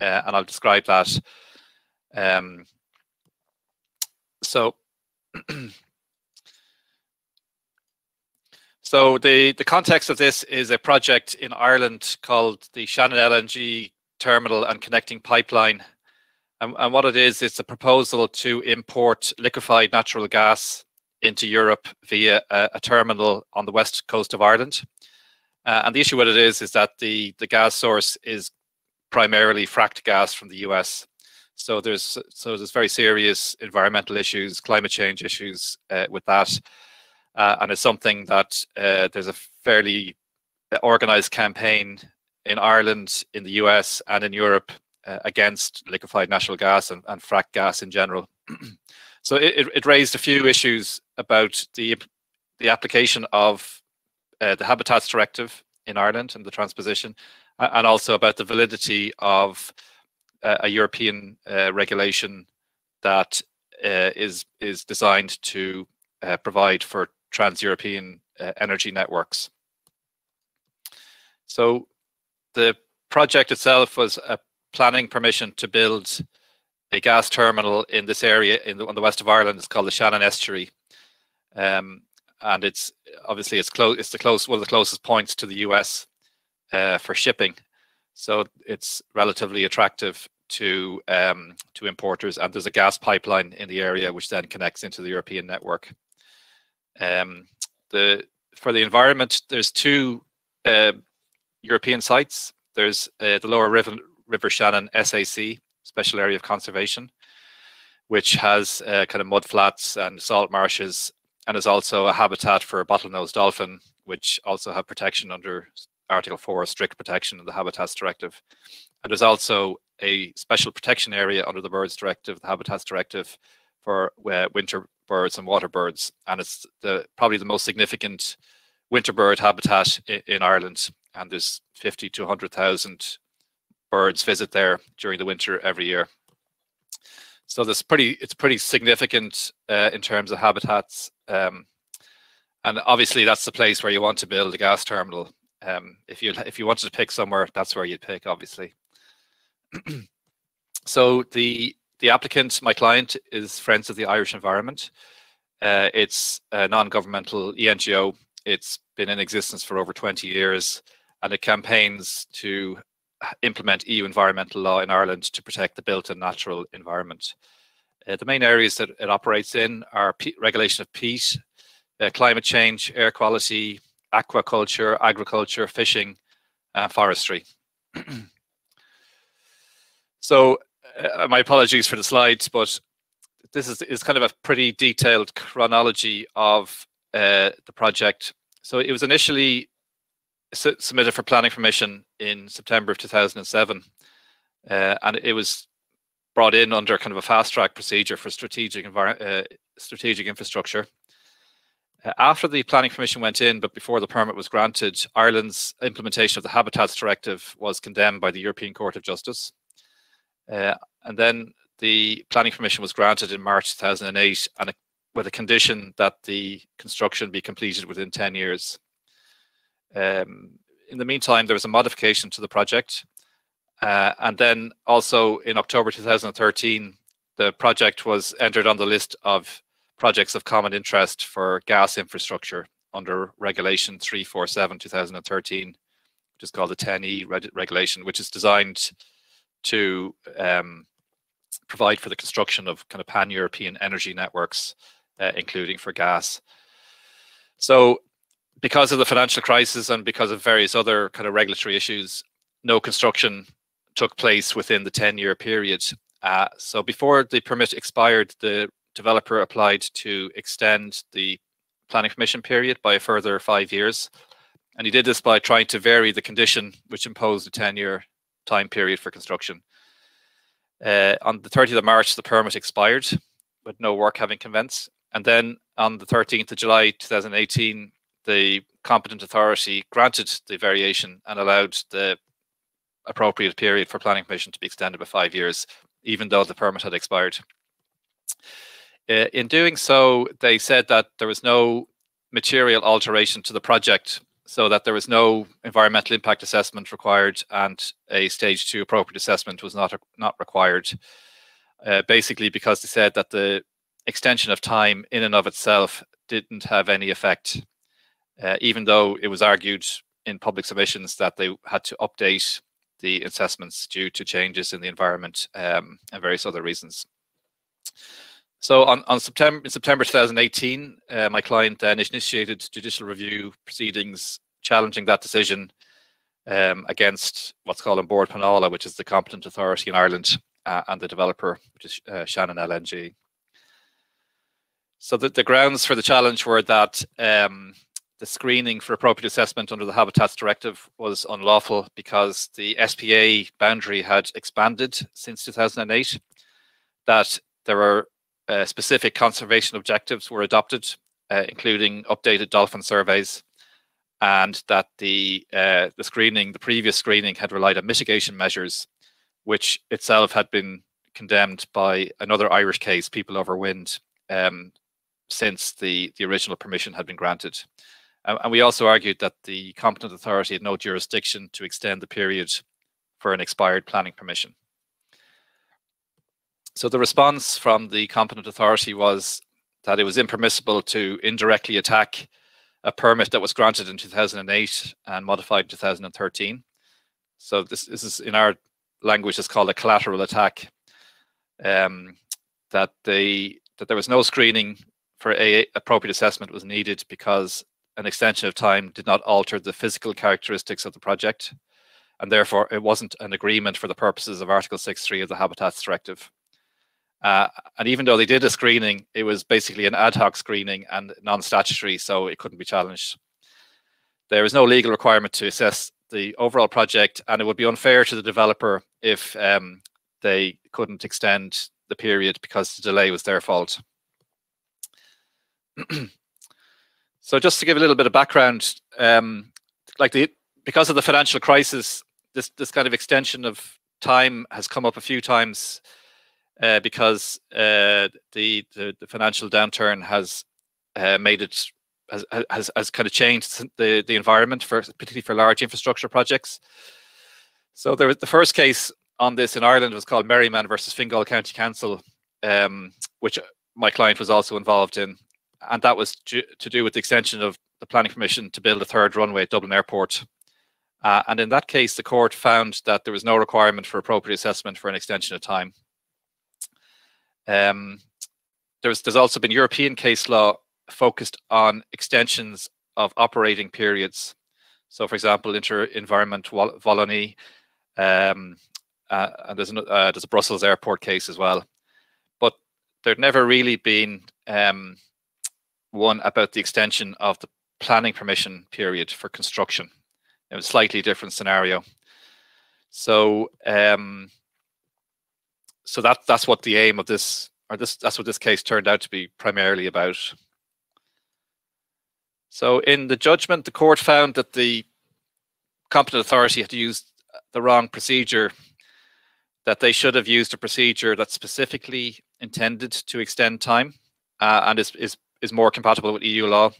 uh, and I'll describe that um, so so the the context of this is a project in Ireland called the Shannon LNG terminal and connecting pipeline and, and what it is, it's a proposal to import liquefied natural gas into Europe via a, a terminal on the west coast of Ireland. Uh, and the issue with it is, is that the, the gas source is primarily fracked gas from the US. So there's so there's very serious environmental issues, climate change issues uh, with that, uh, and it's something that uh, there's a fairly organized campaign in Ireland, in the US, and in Europe uh, against liquefied natural gas and, and frack gas in general. so it, it raised a few issues about the the application of uh, the Habitats Directive in Ireland and the transposition, and also about the validity of uh, a European uh, regulation that uh, is is designed to uh, provide for trans-European energy networks. So the project itself was a planning permission to build a gas terminal in this area in the, on the west of Ireland. It's called the Shannon Estuary, um, and it's obviously it's close. It's the close one of the closest points to the US uh, for shipping, so it's relatively attractive to um, to importers. And there's a gas pipeline in the area which then connects into the European network. Um, the for the environment, there's two uh, European sites. There's uh, the Lower River, River Shannon SAC, Special Area of Conservation, which has uh, kind of mud flats and salt marshes, and is also a habitat for bottlenose dolphin, which also have protection under Article 4, strict protection in the Habitats Directive. And there's also a special protection area under the Birds Directive, the Habitats Directive, for uh, winter birds and water birds, and it's the probably the most significant winter bird habitat in, in Ireland. And there's 50 to 100,000 birds visit there during the winter every year. So this pretty it's pretty significant uh, in terms of habitats, um, and obviously that's the place where you want to build a gas terminal. Um, if you if you wanted to pick somewhere, that's where you'd pick, obviously. so the the applicant, my client, is Friends of the Irish Environment. Uh, it's a non-governmental ENGO. It's been in existence for over 20 years, and it campaigns to implement EU environmental law in Ireland to protect the built and natural environment. Uh, the main areas that it operates in are regulation of peat, uh, climate change, air quality, aquaculture, agriculture, fishing, and forestry. so uh, my apologies for the slides, but this is, is kind of a pretty detailed chronology of uh, the project. So it was initially su submitted for planning permission in September of 2007, uh, and it was brought in under kind of a fast track procedure for strategic uh, strategic infrastructure. After the planning permission went in, but before the permit was granted, Ireland's implementation of the Habitats Directive was condemned by the European Court of Justice. Uh, and then the planning permission was granted in March 2008 and a, with a condition that the construction be completed within 10 years. Um, in the meantime, there was a modification to the project. Uh, and then also in October 2013, the project was entered on the list of projects of common interest for gas infrastructure under Regulation 347 2013, which is called the TEN-E regulation, which is designed to um, provide for the construction of kind of pan-European energy networks, uh, including for gas. So because of the financial crisis and because of various other kind of regulatory issues, no construction took place within the 10-year period. Uh, so before the permit expired, the developer applied to extend the planning permission period by a further five years. And he did this by trying to vary the condition which imposed a 10-year time period for construction. Uh, on the 30th of March, the permit expired with no work having commenced. And then on the 13th of July 2018, the competent authority granted the variation and allowed the appropriate period for planning permission to be extended by five years, even though the permit had expired. Uh, in doing so, they said that there was no material alteration to the project so that there was no environmental impact assessment required and a stage two appropriate assessment was not not required. Uh, basically, because they said that the extension of time in and of itself didn't have any effect, uh, even though it was argued in public submissions that they had to update the assessments due to changes in the environment um, and various other reasons. So on, on September in September 2018, uh, my client then initiated judicial review proceedings challenging that decision um, against what's called An Bord Pleanála, which is the competent authority in Ireland, uh, and the developer, which is uh, Shannon LNG. So the, the grounds for the challenge were that um, the screening for appropriate assessment under the Habitats Directive was unlawful because the SPA boundary had expanded since 2008, that there were uh, specific conservation objectives were adopted, uh, including updated dolphin surveys, and that the uh, the screening, the previous screening, had relied on mitigation measures, which itself had been condemned by another Irish case, People Over Wind, um, since the the original permission had been granted. and we also argued that the competent authority had no jurisdiction to extend the period for an expired planning permission. So the response from the competent authority was that it was impermissible to indirectly attack a permit that was granted in 2008 and modified in 2013. So this, this is in our language is called a collateral attack. Um, that the that there was no screening for a appropriate assessment was needed because an extension of time did not alter the physical characteristics of the project, and therefore it wasn't an agreement for the purposes of Article 6.3 of the Habitats Directive. Uh, and even though they did a screening, it was basically an ad hoc screening and non-statutory, so it couldn't be challenged. There is no legal requirement to assess the overall project, and it would be unfair to the developer if um, they couldn't extend the period because the delay was their fault. so just to give a little bit of background, um, like the because of the financial crisis, this this kind of extension of time has come up a few times uh, because uh, the, the, the financial downturn has uh, made it has, has has kind of changed the the environment for particularly for large infrastructure projects. So there was the first case on this in Ireland was called Merriman versus Fingal County Council, um, which my client was also involved in, and that was to do with the extension of the planning permission to build a third runway at Dublin Airport. Uh, and in that case, the court found that there was no requirement for appropriate assessment for an extension of time. Um, there's there's also been European case law focused on extensions of operating periods. So, for example, Inter-Environnement Wallonie, um, uh, and there's, an, uh, there's a Brussels airport case as well. But there'd never really been um, one about the extension of the planning permission period for construction. It a slightly different scenario. So um, so that that's what the aim of this or this that's what this case turned out to be primarily about. So in the judgment, the court found that the competent authority had used the wrong procedure, that they should have used a procedure that specifically intended to extend time uh, and is, is, is more compatible with EU law,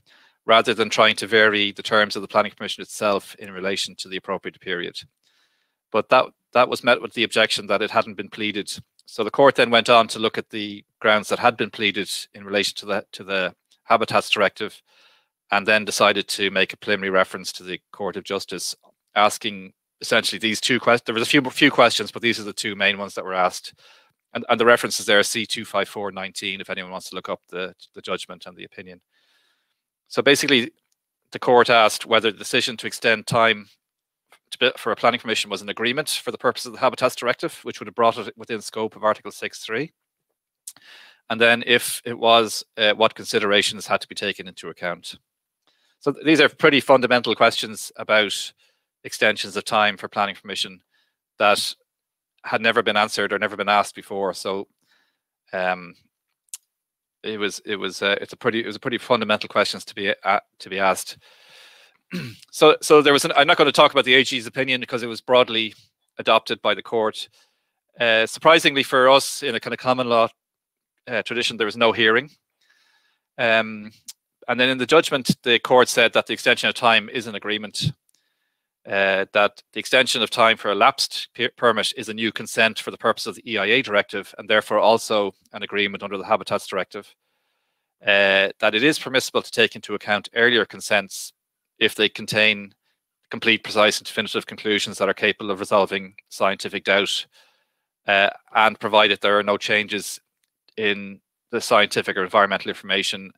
rather than trying to vary the terms of the planning permission itself in relation to the appropriate period. But that, that was met with the objection that it hadn't been pleaded. So the court then went on to look at the grounds that had been pleaded in relation to the, to the Habitats Directive and then decided to make a preliminary reference to the Court of Justice, asking essentially these two questions. There was a few few questions, but these are the two main ones that were asked. And, and the references there C two five four nineteen. If anyone wants to look up the the judgment and the opinion. So basically, the court asked whether the decision to extend time for a planning permission was an agreement for the purpose of the Habitats Directive, which would have brought it within scope of Article 6.3. And then, if it was, uh, what considerations had to be taken into account. So these are pretty fundamental questions about extensions of time for planning permission that had never been answered or never been asked before. So um, it was it was uh, it's a pretty it was a pretty fundamental questions to be uh, to be asked. so so there was an, I'm not going to talk about the AG's opinion because it was broadly adopted by the court. Uh, surprisingly for us, in a kind of common law uh, tradition, there was no hearing. Um, and then in the judgment, the court said that the extension of time is an agreement. Uh, that the extension of time for a lapsed permit is a new consent for the purpose of the EIA directive and therefore also an agreement under the Habitats directive. Uh, that it is permissible to take into account earlier consents if they contain complete, precise, and definitive conclusions that are capable of resolving scientific doubt, uh, and provided there are no changes in the scientific or environmental information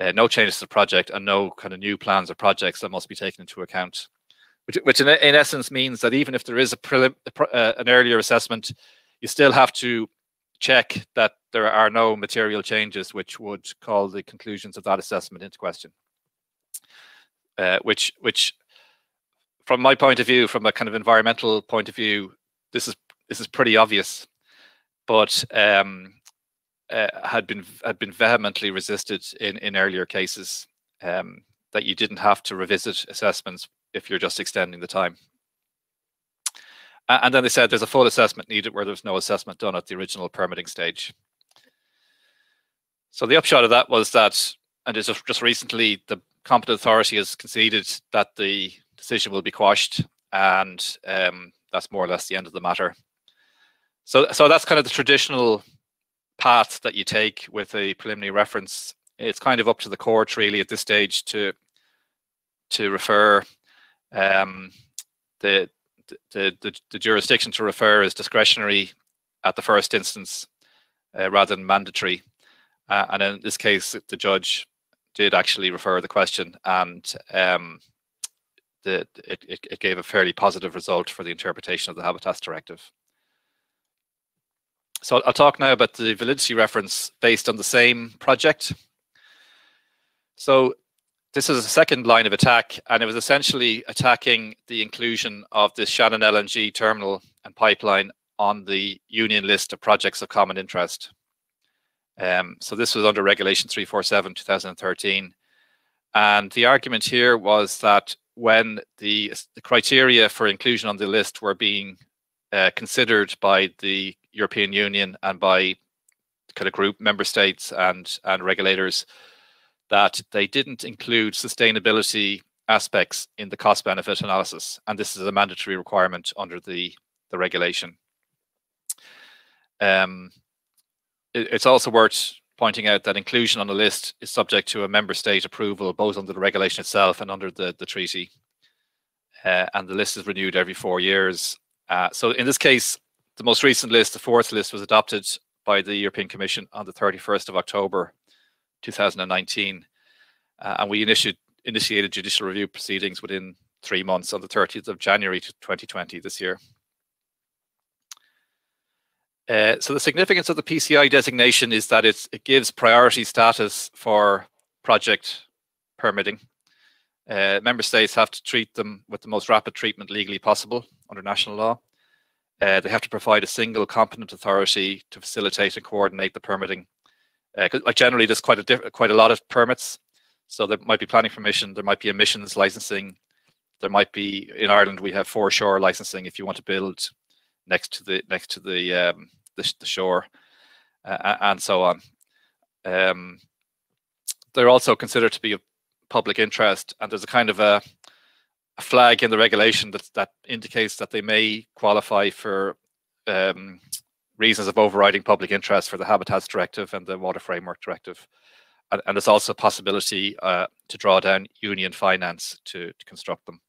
uh, no changes to the project and no kind of new plans or projects that must be taken into account. Which, which in, in essence means that even if there is a prelim, uh, an earlier assessment, you still have to check that there are no material changes which would call the conclusions of that assessment into question. Uh, which, which, from my point of view, from a kind of environmental point of view, this is this is pretty obvious. But um, uh, had been had been vehemently resisted in in earlier cases um, that you didn't have to revisit assessments if you're just extending the time. And then they said there's a full assessment needed where there's no assessment done at the original permitting stage. So the upshot of that was that, and just, just recently, the competent authority has conceded that the decision will be quashed, and um, that's more or less the end of the matter. So, so that's kind of the traditional path that you take with a preliminary reference. It's kind of up to the court really at this stage to to refer um, the, the, the the jurisdiction to refer is discretionary at the first instance uh, rather than mandatory. Uh, and in this case, the judge did actually refer the question, and um, the, it, it gave a fairly positive result for the interpretation of the Habitats Directive. So I'll talk now about the validity reference based on the same project. So this is a second line of attack, and it was essentially attacking the inclusion of the Shannon LNG terminal and pipeline on the union list of projects of common interest. Um, so this was under Regulation 347 2013. And the argument here was that when the, the criteria for inclusion on the list were being uh, considered by the European Union and by kind of group member states and and regulators that they didn't include sustainability aspects in the cost benefit analysis and this is a mandatory requirement under the the regulation um, it's also worth pointing out that inclusion on the list is subject to a member state approval both under the regulation itself and under the the treaty uh, and the list is renewed every four years uh, so in this case the most recent list, the fourth list, was adopted by the European Commission on the 31st of October 2019. Uh, and we initiated, initiated judicial review proceedings within three months on the 30th of January 2020 this year. Uh, so the significance of the PCI designation is that it gives priority status for project permitting. Uh, member states have to treat them with the most rapid treatment legally possible under national law. Uh, they have to provide a single competent authority to facilitate and coordinate the permitting. Uh, like generally, there's quite a quite a lot of permits, so there might be planning permission, there might be emissions licensing, there might be in Ireland we have foreshore licensing if you want to build next to the next to the um, the, the, shore, uh, and so on. Um, they're also considered to be of public interest, and there's a kind of a a flag in the regulation that that indicates that they may qualify for um, reasons of overriding public interest for the Habitats Directive and the Water Framework Directive. And, and there's also a possibility uh, to draw down union finance to, to construct them.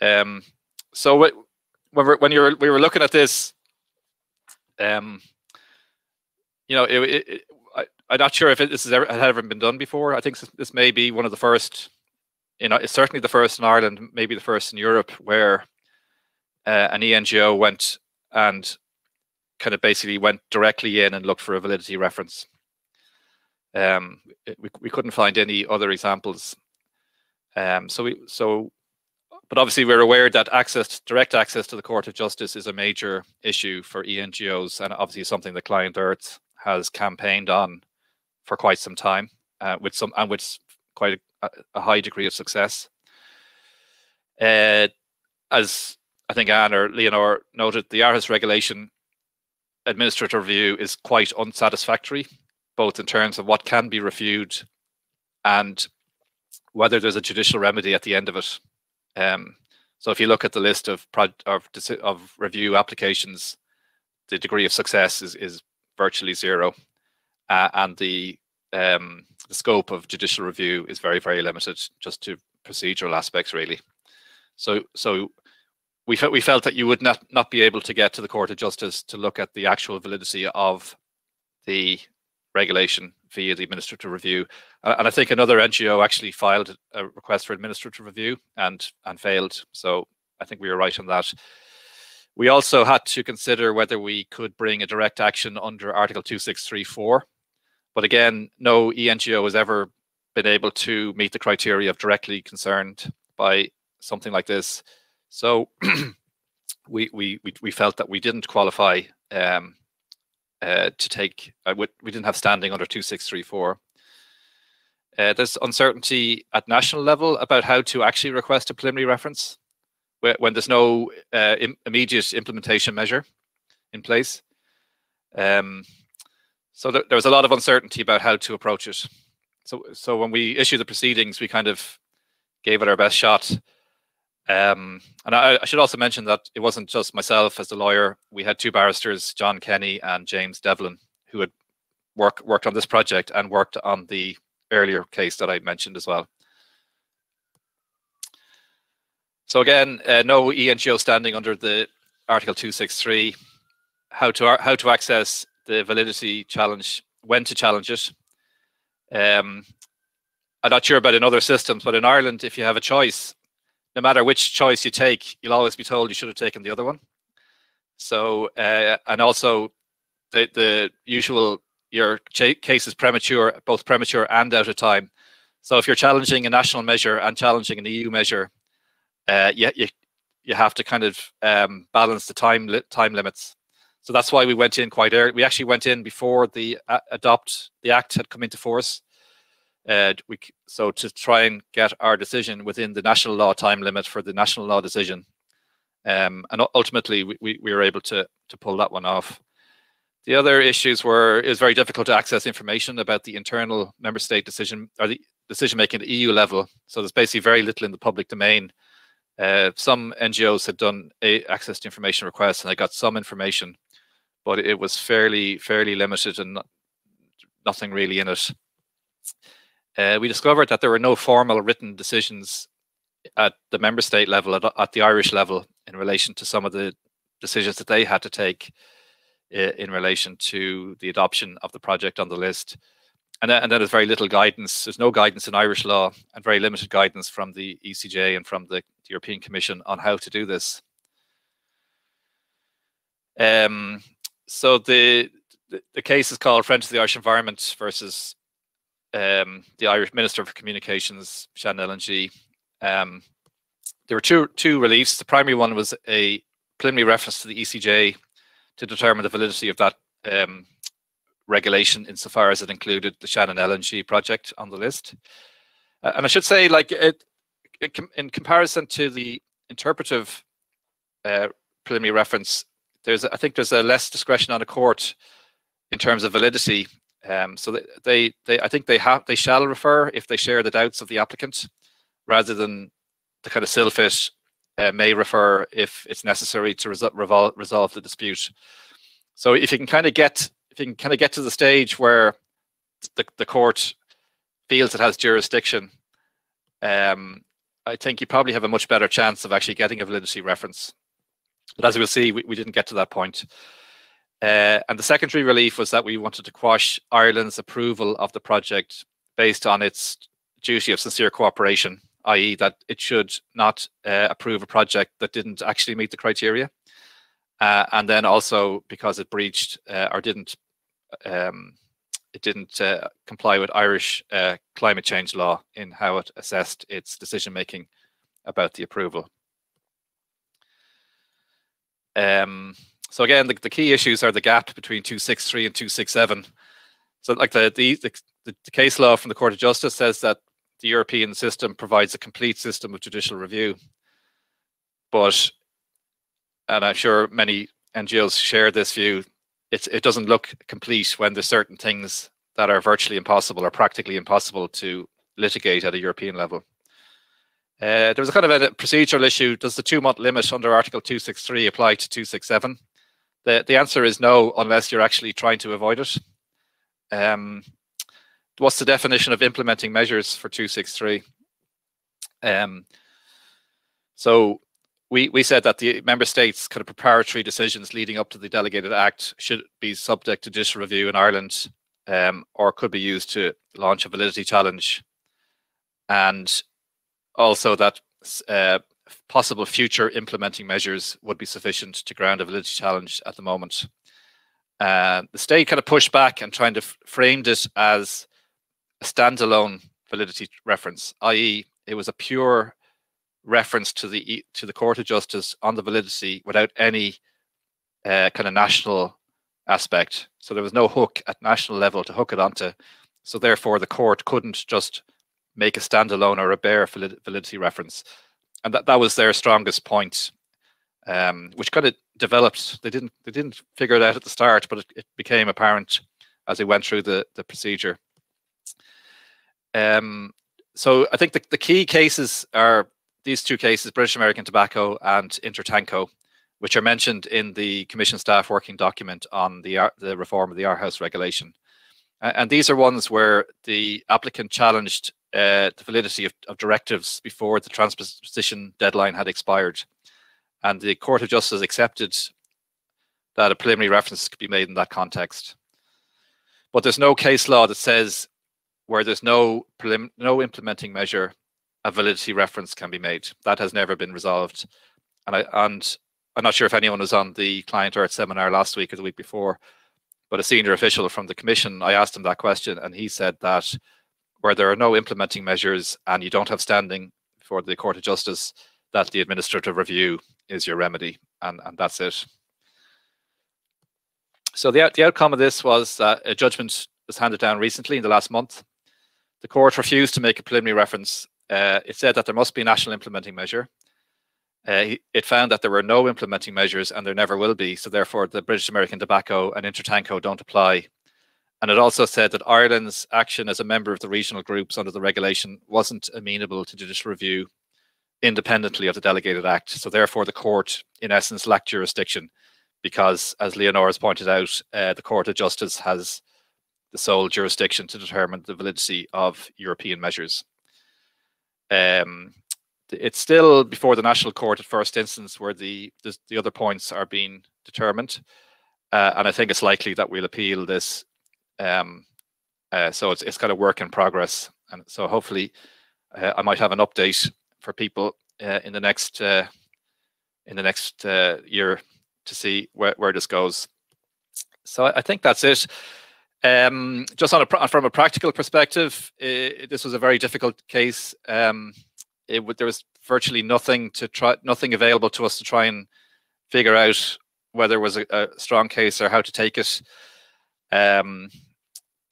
Um, so when, we're, when you're, we were looking at this, um, you know, it, it, it, I, am not sure if this has ever, had ever been done before. I think this, this may be one of the first you know, it's certainly the first in Ireland, maybe the first in Europe, where uh, an ENGO went and kind of basically went directly in and looked for a validity reference. Um, we we couldn't find any other examples. Um, so we so, but obviously we're aware that access, direct access to the Court of Justice, is a major issue for ENGOs, and obviously something that Client Earth has campaigned on for quite some time, uh, with some and with quite a, a high degree of success. Uh, as I think Anne or Leonor noted, the Aarhus regulation administrative review is quite unsatisfactory, both in terms of what can be reviewed and whether there's a judicial remedy at the end of it. Um, so if you look at the list of, of, of review applications, the degree of success is, is virtually zero, uh, and the um, the scope of judicial review is very, very limited just to procedural aspects, really. So, so we felt we felt that you would not not be able to get to the Court of Justice to look at the actual validity of the regulation via the administrative review. And I think another NGO actually filed a request for administrative review and and failed. So I think we were right on that. We also had to consider whether we could bring a direct action under Article 2634 but again, no ENGO has ever been able to meet the criteria of directly concerned by something like this. So we, we, we, felt that we didn't qualify um, uh, to take, uh, we, we didn't have standing under 2634. Uh, there's uncertainty at national level about how to actually request a preliminary reference when there's no uh, Im immediate implementation measure in place. Um, so there, there was a lot of uncertainty about how to approach it. So, so when we issued the proceedings, we kind of gave it our best shot. Um, and I, I, should also mention that it wasn't just myself as the lawyer. We had two barristers, John Kenny and James Devlin, who had work, worked on this project and worked on the earlier case that I mentioned as well. So again, uh, no ENGO standing under the Article 263. How to how to access the validity challenge, when to challenge it. Um, I'm not sure about in other systems, but in Ireland, if you have a choice, no matter which choice you take, you'll always be told you should have taken the other one. So, uh, and also the, the usual, your case is premature, both premature and out of time. So if you're challenging a national measure and challenging an EU measure, uh, you, you, you have to kind of um, balance the time li time limits. So that's why we went in quite early. We actually went in before the uh, adopt the act had come into force. Uh, we so to try and get our decision within the national law time limit for the national law decision, um, and ultimately we, we, we were able to to pull that one off. The other issues were it was very difficult to access information about the internal member state decision or the decision making at EU level. So there's basically very little in the public domain. Uh, some NGOs had done a access to information requests and they got some information, but it was fairly fairly limited and not, nothing really in it. Uh, we discovered that there were no formal written decisions at the member state level, at, at, the Irish level, in relation to some of the decisions that they had to take uh, in relation to the adoption of the project on the list. And then, and then there's very little guidance. There's no guidance in Irish law and very limited guidance from the ECJ and from the, the European Commission on how to do this. Um, so the, the, the case is called Friends of the Irish Environment versus um, the Irish Minister for Communications, Shannon LNG. Um, there were two two reliefs. The primary one was a preliminary reference to the ECJ to determine the validity of that um, regulation insofar as it included the Shannon LNG project on the list. Uh, and I should say, like it, it, in comparison to the interpretive uh, preliminary reference, there's I think there's a less discretion on a court in terms of validity. Um, so they, they, I think they have, they shall refer if they share the doubts of the applicant, rather than the kind of CILFIT uh, may refer if it's necessary to resol resolve the dispute. So if you can kind of get, if you can kind of get to the stage where the, the court feels it has jurisdiction, um, I think you probably have a much better chance of actually getting a validity reference. But as we'll see, we, we didn't get to that point. Uh, and the secondary relief was that we wanted to quash Ireland's approval of the project based on its duty of sincere cooperation, i.e., that it should not uh, approve a project that didn't actually meet the criteria. Uh, and then also because it breached uh, or didn't um, it didn't uh, comply with Irish uh, climate change law in how it assessed its decision making about the approval. Um, so again, the, the, key issues are the gap between 263 and 267. So like the, the, the, the case law from the Court of Justice says that the European system provides a complete system of judicial review. But, and I'm sure many NGOs share this view, it's, it doesn't look complete when there's certain things that are virtually impossible or practically impossible to litigate at a European level. Uh, there was a kind of a procedural issue. Does the two-month limit under Article 263 apply to 267? The, the answer is no, unless you're actually trying to avoid it. Um, what's the definition of implementing measures for 263? Um, so we, we said that the member states kind of preparatory decisions leading up to the delegated act should be subject to judicial review in Ireland um, or could be used to launch a validity challenge. And also that uh, possible future implementing measures would be sufficient to ground a validity challenge at the moment. Uh, the state kind of pushed back and trying to frame it as a standalone validity reference, i.e., it was a pure reference to the to the Court of Justice on the validity without any uh, kind of national aspect. So there was no hook at national level to hook it onto. So therefore, the court couldn't just make a standalone or a bare validity reference, and that that was their strongest point, um, which kind of developed. They didn't they didn't figure it out at the start, but it, it became apparent as they went through the the procedure. Um, so I think the, the key cases are these two cases, British American Tobacco and Intertanko, which are mentioned in the Commission staff working document on the, the reform of the Aarhus regulation. and these are ones where the applicant challenged uh, the validity of, of, directives before the transposition deadline had expired. And the Court of Justice accepted that a preliminary reference could be made in that context. But there's no case law that says where there's no no implementing measure a validity reference can be made. That has never been resolved. And I and I'm not sure if anyone was on the ClientEarth seminar last week or the week before, but a senior official from the commission, I asked him that question and he said that where there are no implementing measures and you don't have standing for the Court of Justice, that the administrative review is your remedy and, and that's it. So the, the outcome of this was that a judgment was handed down recently in the last month. The court refused to make a preliminary reference uh, it said that there must be a national implementing measure. Uh, it found that there were no implementing measures and there never will be. So therefore, the British American Tobacco and Intertanko don't apply. And it also said that Ireland's action as a member of the regional groups under the regulation wasn't amenable to judicial review independently of the delegated act. So therefore, the court, in essence, lacked jurisdiction because, as Leonora has pointed out, uh, the Court of Justice has the sole jurisdiction to determine the validity of European measures. Um, it's still before the national court at first instance where the the, the other points are being determined, uh, and I think it's likely that we'll appeal this. Um, uh, so it's it's kind of work in progress, and so hopefully uh, I might have an update for people uh, in the next uh, in the next uh, year to see where where this goes. So I think that's it. Um, just on a, from a practical perspective, it, this was a very difficult case. Um, it, there was virtually nothing to try, nothing available to us to try and figure out whether it was a, a strong case or how to take it. Um,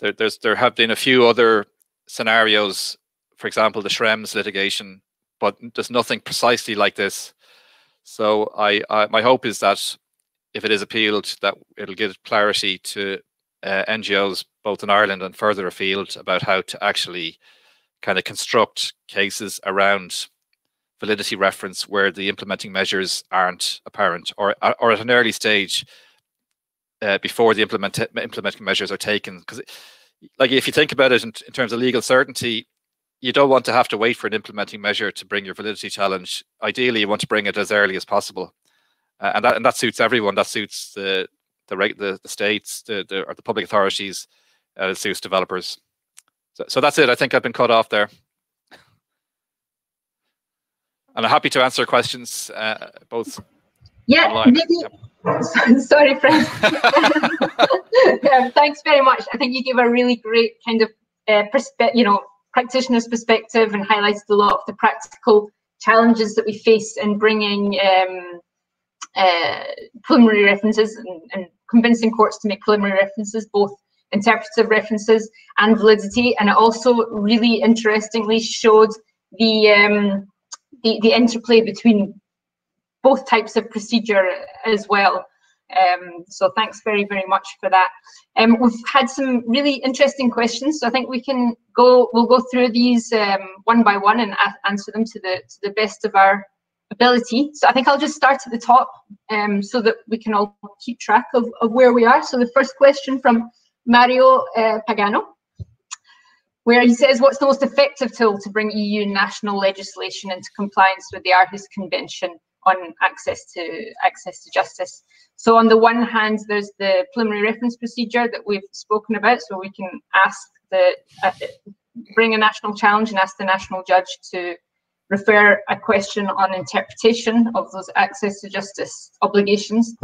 there, there's there have been a few other scenarios, for example, the Schrems litigation, but there's nothing precisely like this. So I, I my hope is that if it is appealed, that it'll give clarity to uh, NGOs both in Ireland and further afield about how to actually kind of construct cases around validity reference where the implementing measures aren't apparent or, or at an early stage uh, before the implement implementing measures are taken. Because like if you think about it in, in terms of legal certainty, you don't want to have to wait for an implementing measure to bring your validity challenge. Ideally, you want to bring it as early as possible. Uh, and that and that suits everyone. That suits the the the, the states, the, the or the public authorities, uh, it suits developers. So, so that's it. I think I've been cut off there. And I'm happy to answer questions, uh, both. Yeah, online. maybe. Sorry, Fred. um, thanks very much. I think you gave a really great kind of uh, perspective, you know, practitioner's perspective and highlighted a lot of the practical challenges that we face in bringing um, uh, preliminary references and, and, convincing courts to make preliminary references, both interpretive references and validity. And it also really interestingly showed the, um, the, the interplay between both types of procedure as well. Um, so thanks very, very much for that. Um, we've had some really interesting questions, so I think we can go. We'll go through these um, one by one and answer them to the to the best of our ability. So I think I'll just start at the top um, so that we can all keep track of, of where we are. So the first question from Mario uh, Pagano, where he says, what's the most effective tool to bring EU national legislation into compliance with the Aarhus Convention on access to access to justice? So on the one hand, there's the preliminary reference procedure that we've spoken about, so we can ask the uh, bring a national challenge and ask the national judge to refer a question on interpretation of those access to justice obligations,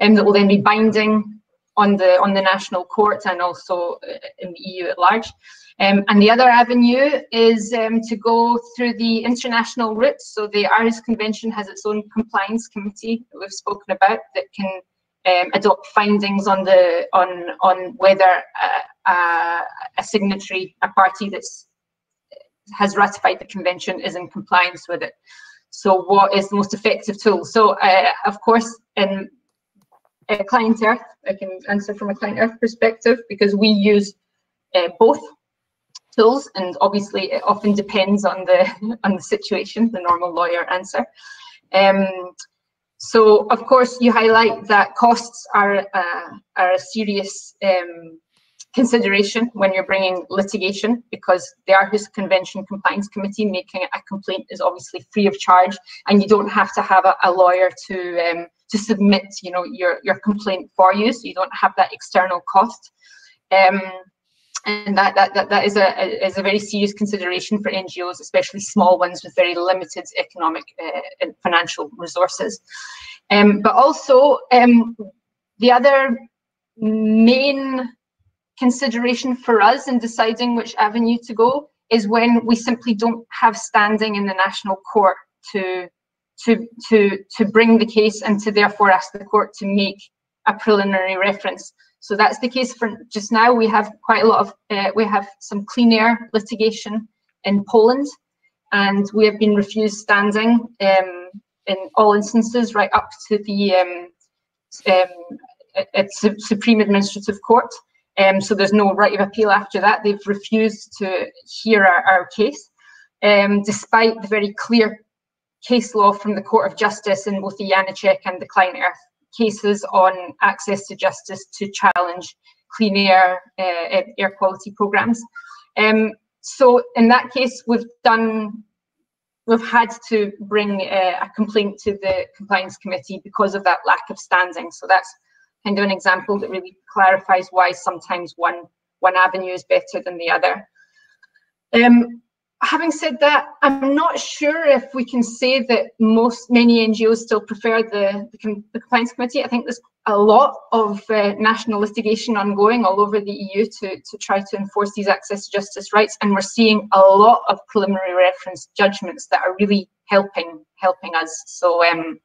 and um, that will then be binding on the on the national court and also uh, in the EU at large. Um, and the other avenue is um, to go through the international route. So the Aarhus Convention has its own compliance committee that we've spoken about that can um, adopt findings on the on on whether a, a, a signatory, a party that's has ratified the convention is in compliance with it. So what is the most effective tool? So uh, of course, in uh, ClientEarth, I can answer from a ClientEarth perspective because we use uh, both tools and obviously it often depends on the on the situation, the normal lawyer answer. Um, so of course you highlight that costs are, uh, are a serious um, consideration when you're bringing litigation because the Aarhus Convention Compliance Committee making a complaint is obviously free of charge and you don't have to have a, a lawyer to um, to submit you know your your complaint for you so you don't have that external cost um, and that, that, that, that is, a, a, is a very serious consideration for NGOs, especially small ones with very limited economic uh, and financial resources. Um, but also, um, the other main consideration for us in deciding which avenue to go is when we simply don't have standing in the national court to to to to bring the case and to therefore ask the court to make a preliminary reference. So that's the case for just now. We have quite a lot of uh, we have some clean air litigation in Poland, and we have been refused standing um, in all instances right up to the um, um, Supreme Administrative Court. Um, so there's no right of appeal after that. They've refused to hear our, our case, um, despite the very clear case law from the Court of Justice in both the Janecek and the ClientEarth cases on access to justice to challenge clean air uh, air quality programs. Um, so in that case, we've done we've had to bring uh, a complaint to the compliance committee because of that lack of standing. So that's kind of an example that really clarifies why sometimes one one avenue is better than the other. Um, having said that, I'm not sure if we can say that most many NGOs still prefer the, the, the compliance committee. I think there's a lot of uh, national litigation ongoing all over the EU to, to try to enforce these access to justice rights, and we're seeing a lot of preliminary reference judgments that are really helping helping us. So, um,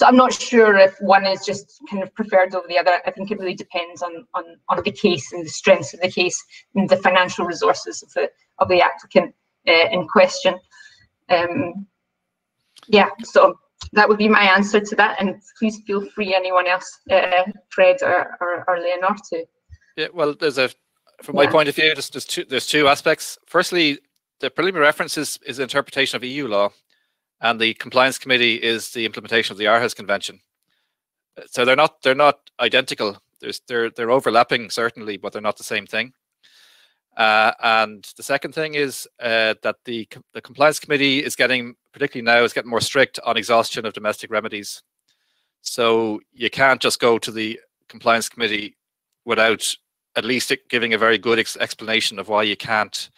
so I'm not sure if one is just kind of preferred over the other. I think it really depends on on, on the case and the strengths of the case and the financial resources of the of the applicant uh, in question. Um, yeah, so that would be my answer to that. And please feel free, anyone else, uh, Fred or, or, or Leonor, to. Yeah, well, there's a, from my point of view, there's, there's, two, there's two aspects. Firstly, the preliminary reference is the interpretation of EU law, and the compliance committee is the implementation of the Aarhus Convention. So they're not they're not identical. There's they're they're overlapping certainly, but they're not the same thing. Uh, and the second thing is uh, that the the compliance committee is getting, particularly now, is getting more strict on exhaustion of domestic remedies. So you can't just go to the compliance committee without at least giving a very good ex explanation of why you can't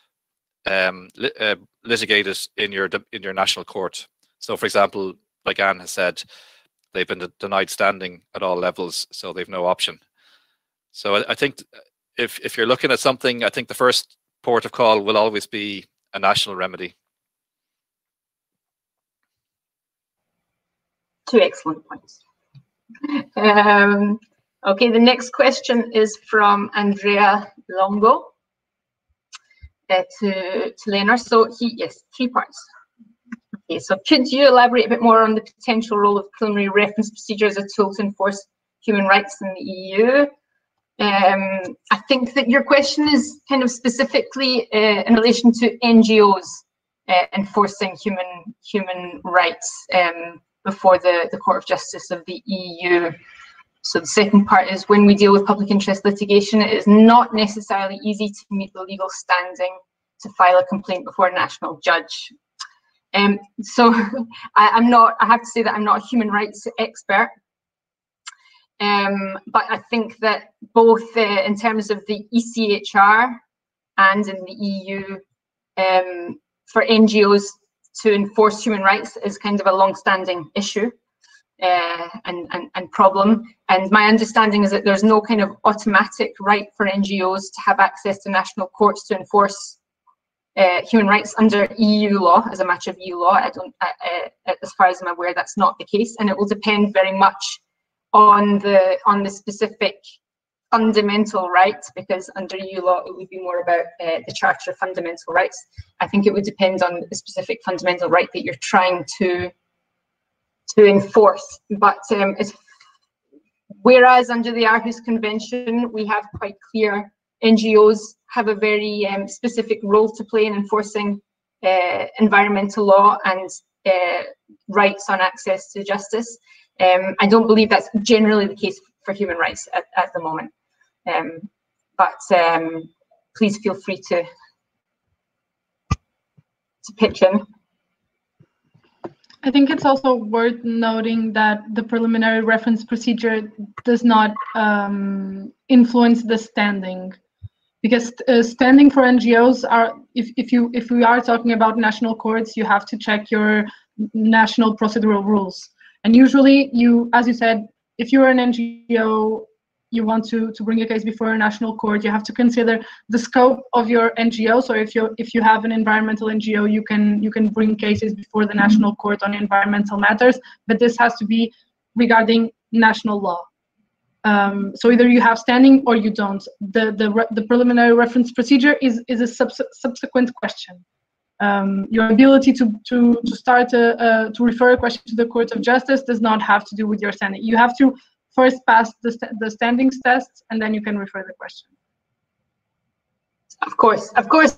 um, li uh, litigate it in your in your national court. So, for example, like Anne has said, they've been denied standing at all levels, so they've no option. So I, I think if if you're looking at something, I think the first port of call will always be a national remedy. Two excellent points. Um, okay, the next question is from Andrea Longo uh, to, to Leonor. So he, yes, three parts. Okay, so could you elaborate a bit more on the potential role of preliminary reference procedure as a tool to enforce human rights in the EU? Um, I think that your question is kind of specifically uh, in relation to NGOs uh, enforcing human human rights um, before the, the Court of Justice of the EU. So the second part is when we deal with public interest litigation, it is not necessarily easy to meet the legal standing to file a complaint before a national judge. Um, so I, am not, I have to say that I'm not a human rights expert, um, but I think that both uh, in terms of the ECHR and in the EU, um, for NGOs to enforce human rights is kind of a long-standing issue uh, and, and, and problem. And my understanding is that there's no kind of automatic right for NGOs to have access to national courts to enforce uh, human rights under EU law as a matter of EU law. I don't, uh, uh, as far as I'm aware, that's not the case, and it will depend very much on the on the specific fundamental rights because under EU law it would be more about uh, the Charter of Fundamental Rights. I think it would depend on the specific fundamental right that you're trying to to enforce. But um, whereas under the Aarhus Convention we have quite clear NGOs have a very um, specific role to play in enforcing uh, environmental law and uh, rights on access to justice. Um, I don't believe that's generally the case for human rights at, at the moment. Um, but um, please feel free to to pitch in. I think it's also worth noting that the preliminary reference procedure does not um, influence the standing because uh, standing for NGOs are if, if you if we are talking about national courts you have to check your national procedural rules and usually you, as you said, if you're an NGO, you want to, to bring a case before a national court, you have to consider the scope of your NGO. So if you if you have an environmental NGO, you can you can bring cases before the national court on environmental matters, but this has to be regarding national law. Um, so either you have standing or you don't. The the the preliminary reference procedure is is a subs subsequent question um, your ability to to to start a, uh, to refer a question to the Court of Justice does not have to do with your standing. You have to first pass the st the standings test, and then you can refer the question. Of course, of course,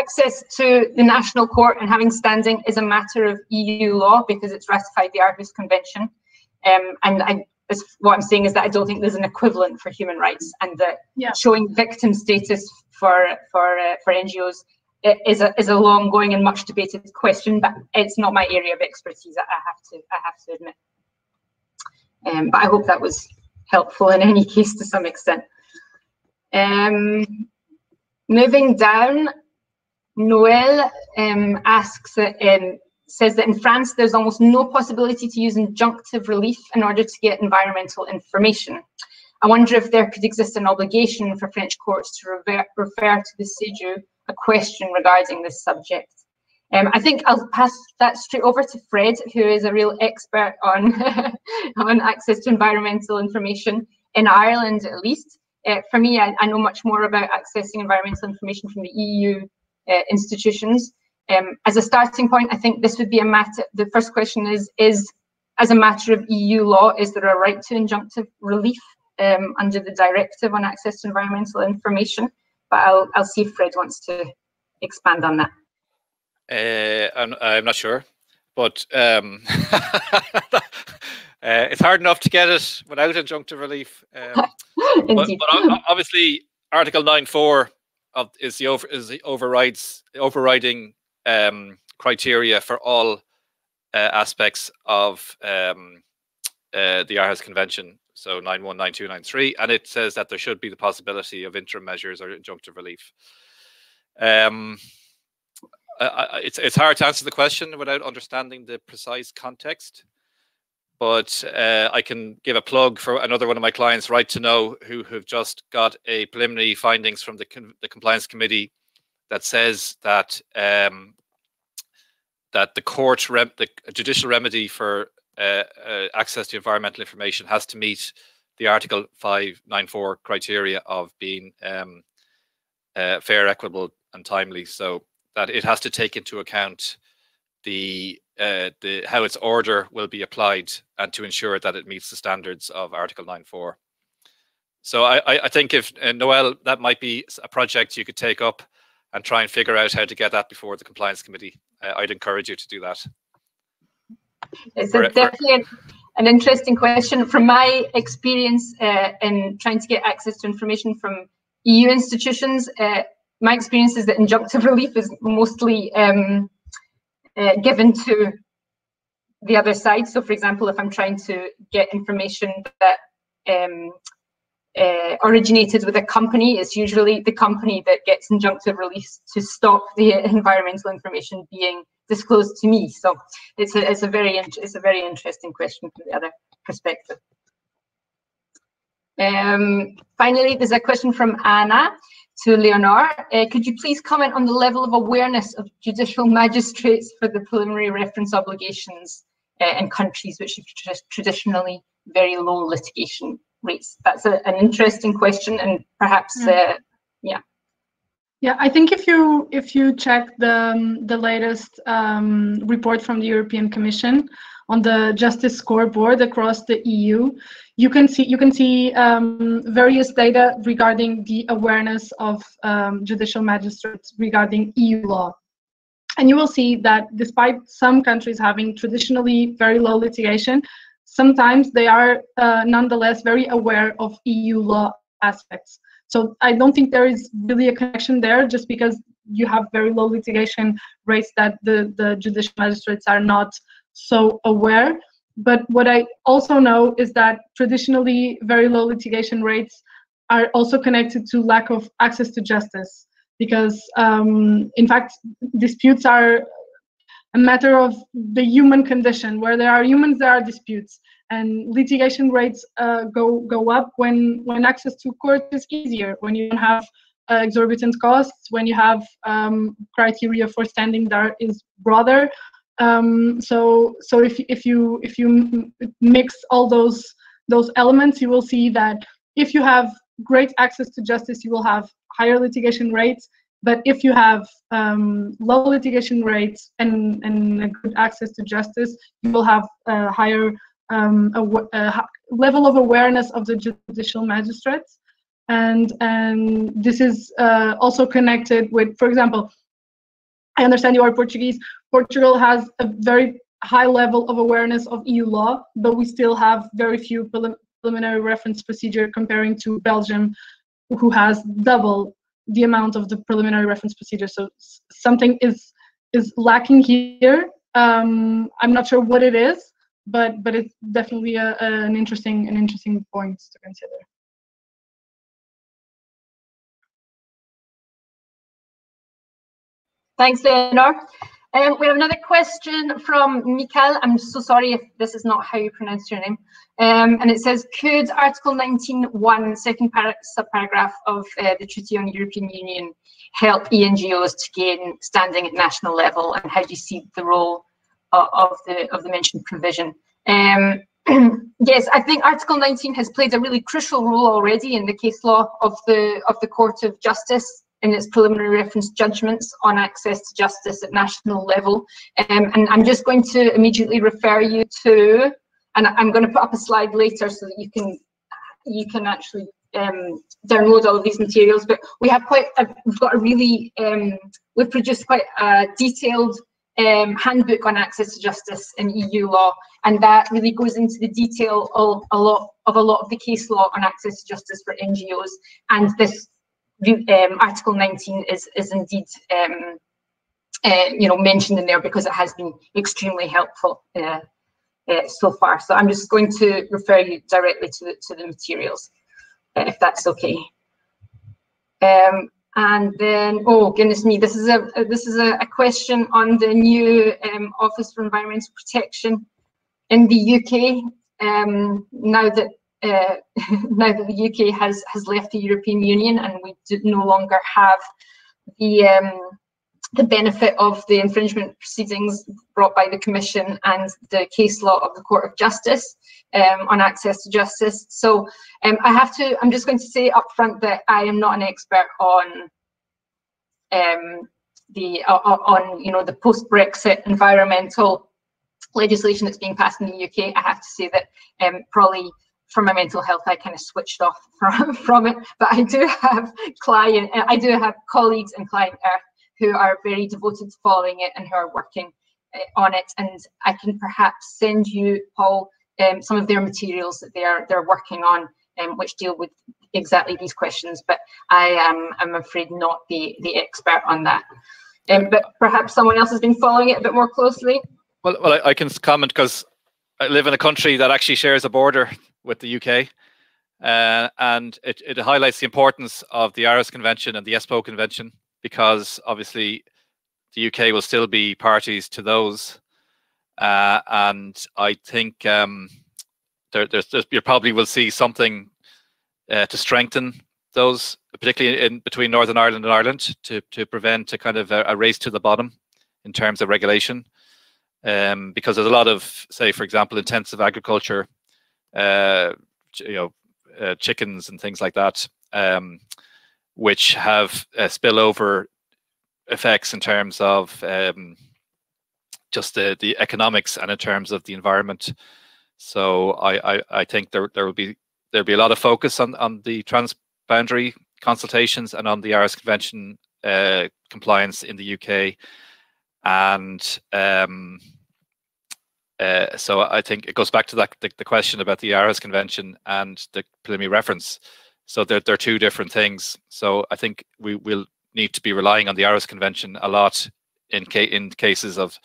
access to the national court and having standing is a matter of EU law because it's ratified the Aarhus Convention. Um, and I, what I'm saying is that I don't think there's an equivalent for human rights, and that yeah. showing victim status for for uh, for NGOs is a is a long going and much debated question, but it's not my area of expertise. I have to I have to admit. Um, but I hope that was helpful in any case to some extent. Um, moving down, Noel um, asks, um, says that in France, there's almost no possibility to use injunctive relief in order to get environmental information. I wonder if there could exist an obligation for French courts to refer, refer to the CJEU a question regarding this subject. Um, I think I'll pass that straight over to Fred, who is a real expert on, on access to environmental information in Ireland, at least. Uh, for me, I, I, know much more about accessing environmental information from the EU uh, institutions. Um, as a starting point, I think this would be a matter. The first question is: Is as a matter of EU law, is there a right to injunctive relief um, under the directive on access to environmental information? But I'll I'll see if Fred wants to expand on that. Uh, I'm, I'm not sure, but um, uh, it's hard enough to get it without injunctive relief. Um, but, but, obviously, Article 9.4 of is the over is the overrides overriding um, criteria for all uh, aspects of um, uh, the Aarhus Convention. So 919293, and it says that there should be the possibility of interim measures or injunctive relief. Um, it's it's hard to answer the question without understanding the precise context. But uh, I can give a plug for another one of my clients, Right to Know, who have just got a preliminary findings from the the compliance committee that says that um, that the court rem- the judicial remedy for uh, uh, access to environmental information has to meet the Article 594 criteria of being um, uh, fair, equitable, and timely. So that it has to take into account the uh, the how its order will be applied and to ensure that it meets the standards of Article 9.4. So I, I think if uh, Noel, that might be a project you could take up and try and figure out how to get that before the compliance committee. Uh, I'd encourage you to do that. It's for, definitely for, an interesting question. From my experience uh, in trying to get access to information from EU institutions, uh, my experience is that injunctive relief is mostly um, uh, given to the other side. So, for example, if I'm trying to get information that um, uh, originated with a company, it's usually the company that gets injunctive relief to stop the environmental information being disclosed to me. So, it's a it's a very it's a very interesting question from the other perspective. Um, finally, there's a question from Anna to Leonor. Uh, could you please comment on the level of awareness of judicial magistrates for the preliminary reference obligations uh, in countries which have traditionally very low litigation rates? That's a, an interesting question and perhaps, yeah. Uh, yeah. Yeah, I think if you if you check the um, the latest um, report from the European Commission on the justice scoreboard across the EU, you can see you can see um, various data regarding the awareness of um, judicial magistrates regarding EU law. And you will see that despite some countries having traditionally very low litigation, sometimes they are uh, nonetheless very aware of EU law aspects. So I don't think there is really a connection there just because you have very low litigation rates that the, the judicial magistrates are not so aware. But what I also know is that traditionally very low litigation rates are also connected to lack of access to justice because um, in fact disputes are a matter of the human condition where there are humans there are disputes and litigation rates uh, go go up when when access to court is easier when you don't have uh, exorbitant costs when you have um, criteria for standing there is broader um, so so if if you if you mix all those those elements, you will see that if you have great access to justice, you will have higher litigation rates. But if you have um, low litigation rates and, and good access to justice, you will have a higher um, a, a level of awareness of the judicial magistrates. And, and this is uh, also connected with, for example, I understand you are Portuguese. Portugal has a very high level of awareness of EU law, but we still have very few preliminary reference procedure comparing to Belgium, who has double the amount of the preliminary reference procedure. So something is is lacking here. Um, I'm not sure what it is, but but it's definitely a, a, an interesting an interesting point to consider. Thanks, Leonor. Um, we have another question from Mikael. I'm so sorry if this is not how you pronounce your name. Um, and it says, could Article 19.1, second subparagraph of uh, the Treaty on European Union help ENGOs to gain standing at national level? And how do you see the role of, of the of the mentioned provision? Um, yes, I think Article 19 has played a really crucial role already in the case law of the of the Court of Justice in its preliminary reference judgments on access to justice at national level. Um, and I'm just going to immediately refer you to, and I'm going to put up a slide later so that you can you can actually um, download all of these materials. But we have quite, a, we've got a really, um, we've produced quite a detailed um, handbook on access to justice in EU law, and that really goes into the detail of a lot of a lot of the case law on access to justice for NGOs. And this um, Article 19 is is indeed um, uh, you know mentioned in there because it has been extremely helpful uh, uh, so far. So I'm just going to refer you directly to the to the materials, uh, if that's okay. Um, and then, oh goodness me, this is a this is a, a question on the new um, Office for Environmental Protection in the UK. Um, now that uh, now that the UK has has left the European Union and we do no longer have the um, the benefit of the infringement proceedings brought by the Commission and the case law of the Court of Justice um, on access to justice. So um, I have to, I'm just going to say up front that I am not an expert on um, the uh, on you know the post-Brexit environmental legislation that's being passed in the UK. I have to say that um, probably for my mental health, I kind of switched off from, from it. But I do have client, I do have colleagues in ClientEarth who are very devoted to following it and who are working uh, on it. And I can perhaps send you, Paul, um, some of their materials that they're they're working on, um, which deal with exactly these questions. But I am I'm afraid not the the expert on that. Um, but perhaps someone else has been following it a bit more closely. Well, well, I, I can comment because I live in a country that actually shares a border with the UK. Uh, and it, it highlights the importance of the Aarhus Convention and the Espoo Convention because obviously the UK will still be parties to those. Uh, and I think um, there, there's, there's, you probably will see something uh, to strengthen those, particularly in between Northern Ireland and Ireland, to to prevent a kind of a, a race to the bottom in terms of regulation. Um, because there's a lot of, say, for example, intensive agriculture uh, you know, uh, chickens and things like that, um, which have spillover effects in terms of um, just the, the economics and in terms of the environment. So I, I, I think there there will be there'll be a lot of focus on on the transboundary consultations and on the Aarhus Convention uh, compliance in the UK, and um, uh, so I think it goes back to that the, the, question about the Aarhus Convention and the preliminary reference. So they're, they're two different things. So I think we will need to be relying on the Aarhus Convention a lot in ca in cases of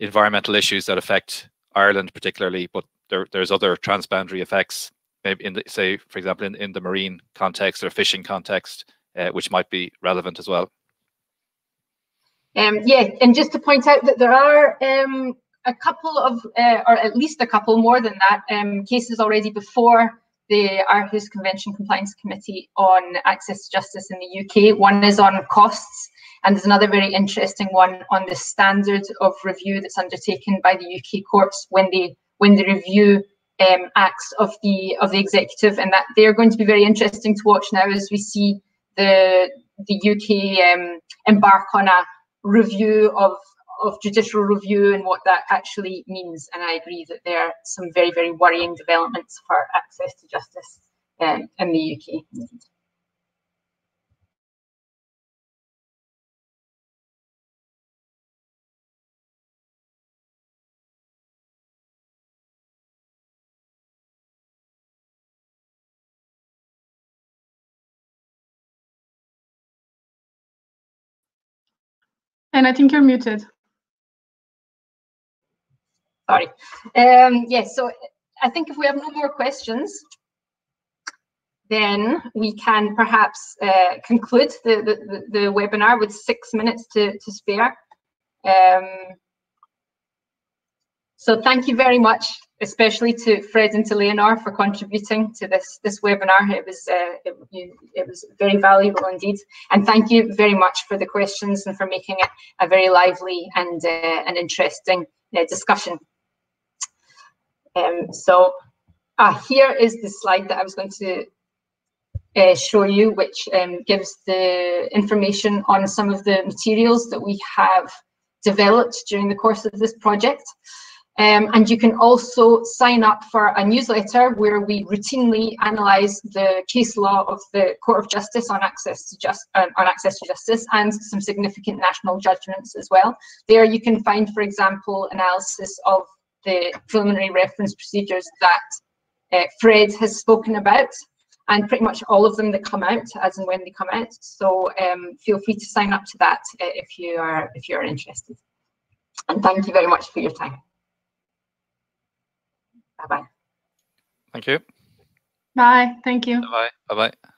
environmental issues that affect Ireland particularly, but there, there's other transboundary effects, maybe in the say, for example, in, in the marine context or fishing context, uh, which might be relevant as well. Um, yeah, and just to point out that there are um, a couple of, uh, or at least a couple more than that, um, cases already before the Aarhus Convention Compliance Committee on Access to Justice in the UK. One is on costs, and there's another very interesting one on the standard of review that's undertaken by the UK courts when they when they review um, acts of the of the executive, and that they're going to be very interesting to watch now as we see the the UK um, embark on a review of of judicial review and what that actually means. And I agree that there are some very, very worrying developments for access to justice um, in the UK. And I think you're muted. Sorry. Um, yes, so I think if we have no more questions, then we can perhaps uh, conclude the, the, the, webinar with six minutes to, to spare. Um, so thank you very much, especially to Fred and to Leonor for contributing to this this webinar. It was uh, it, it, was very valuable indeed, and thank you very much for the questions and for making it a very lively and uh, an interesting uh, discussion. Um, so uh, here is the slide that I was going to uh, show you, which um, gives the information on some of the materials that we have developed during the course of this project. Um, and you can also sign up for a newsletter where we routinely analyse the case law of the Court of Justice on access to just uh, on access to justice and some significant national judgments as well. There you can find, for example, analysis of the preliminary reference procedures that uh, Fred has spoken about, and pretty much all of them that come out as and when they come out. So um, feel free to sign up to that uh, if you are if you are interested. And thank you very much for your time. Bye bye. Thank you. Bye. Thank you. Bye bye. Bye bye.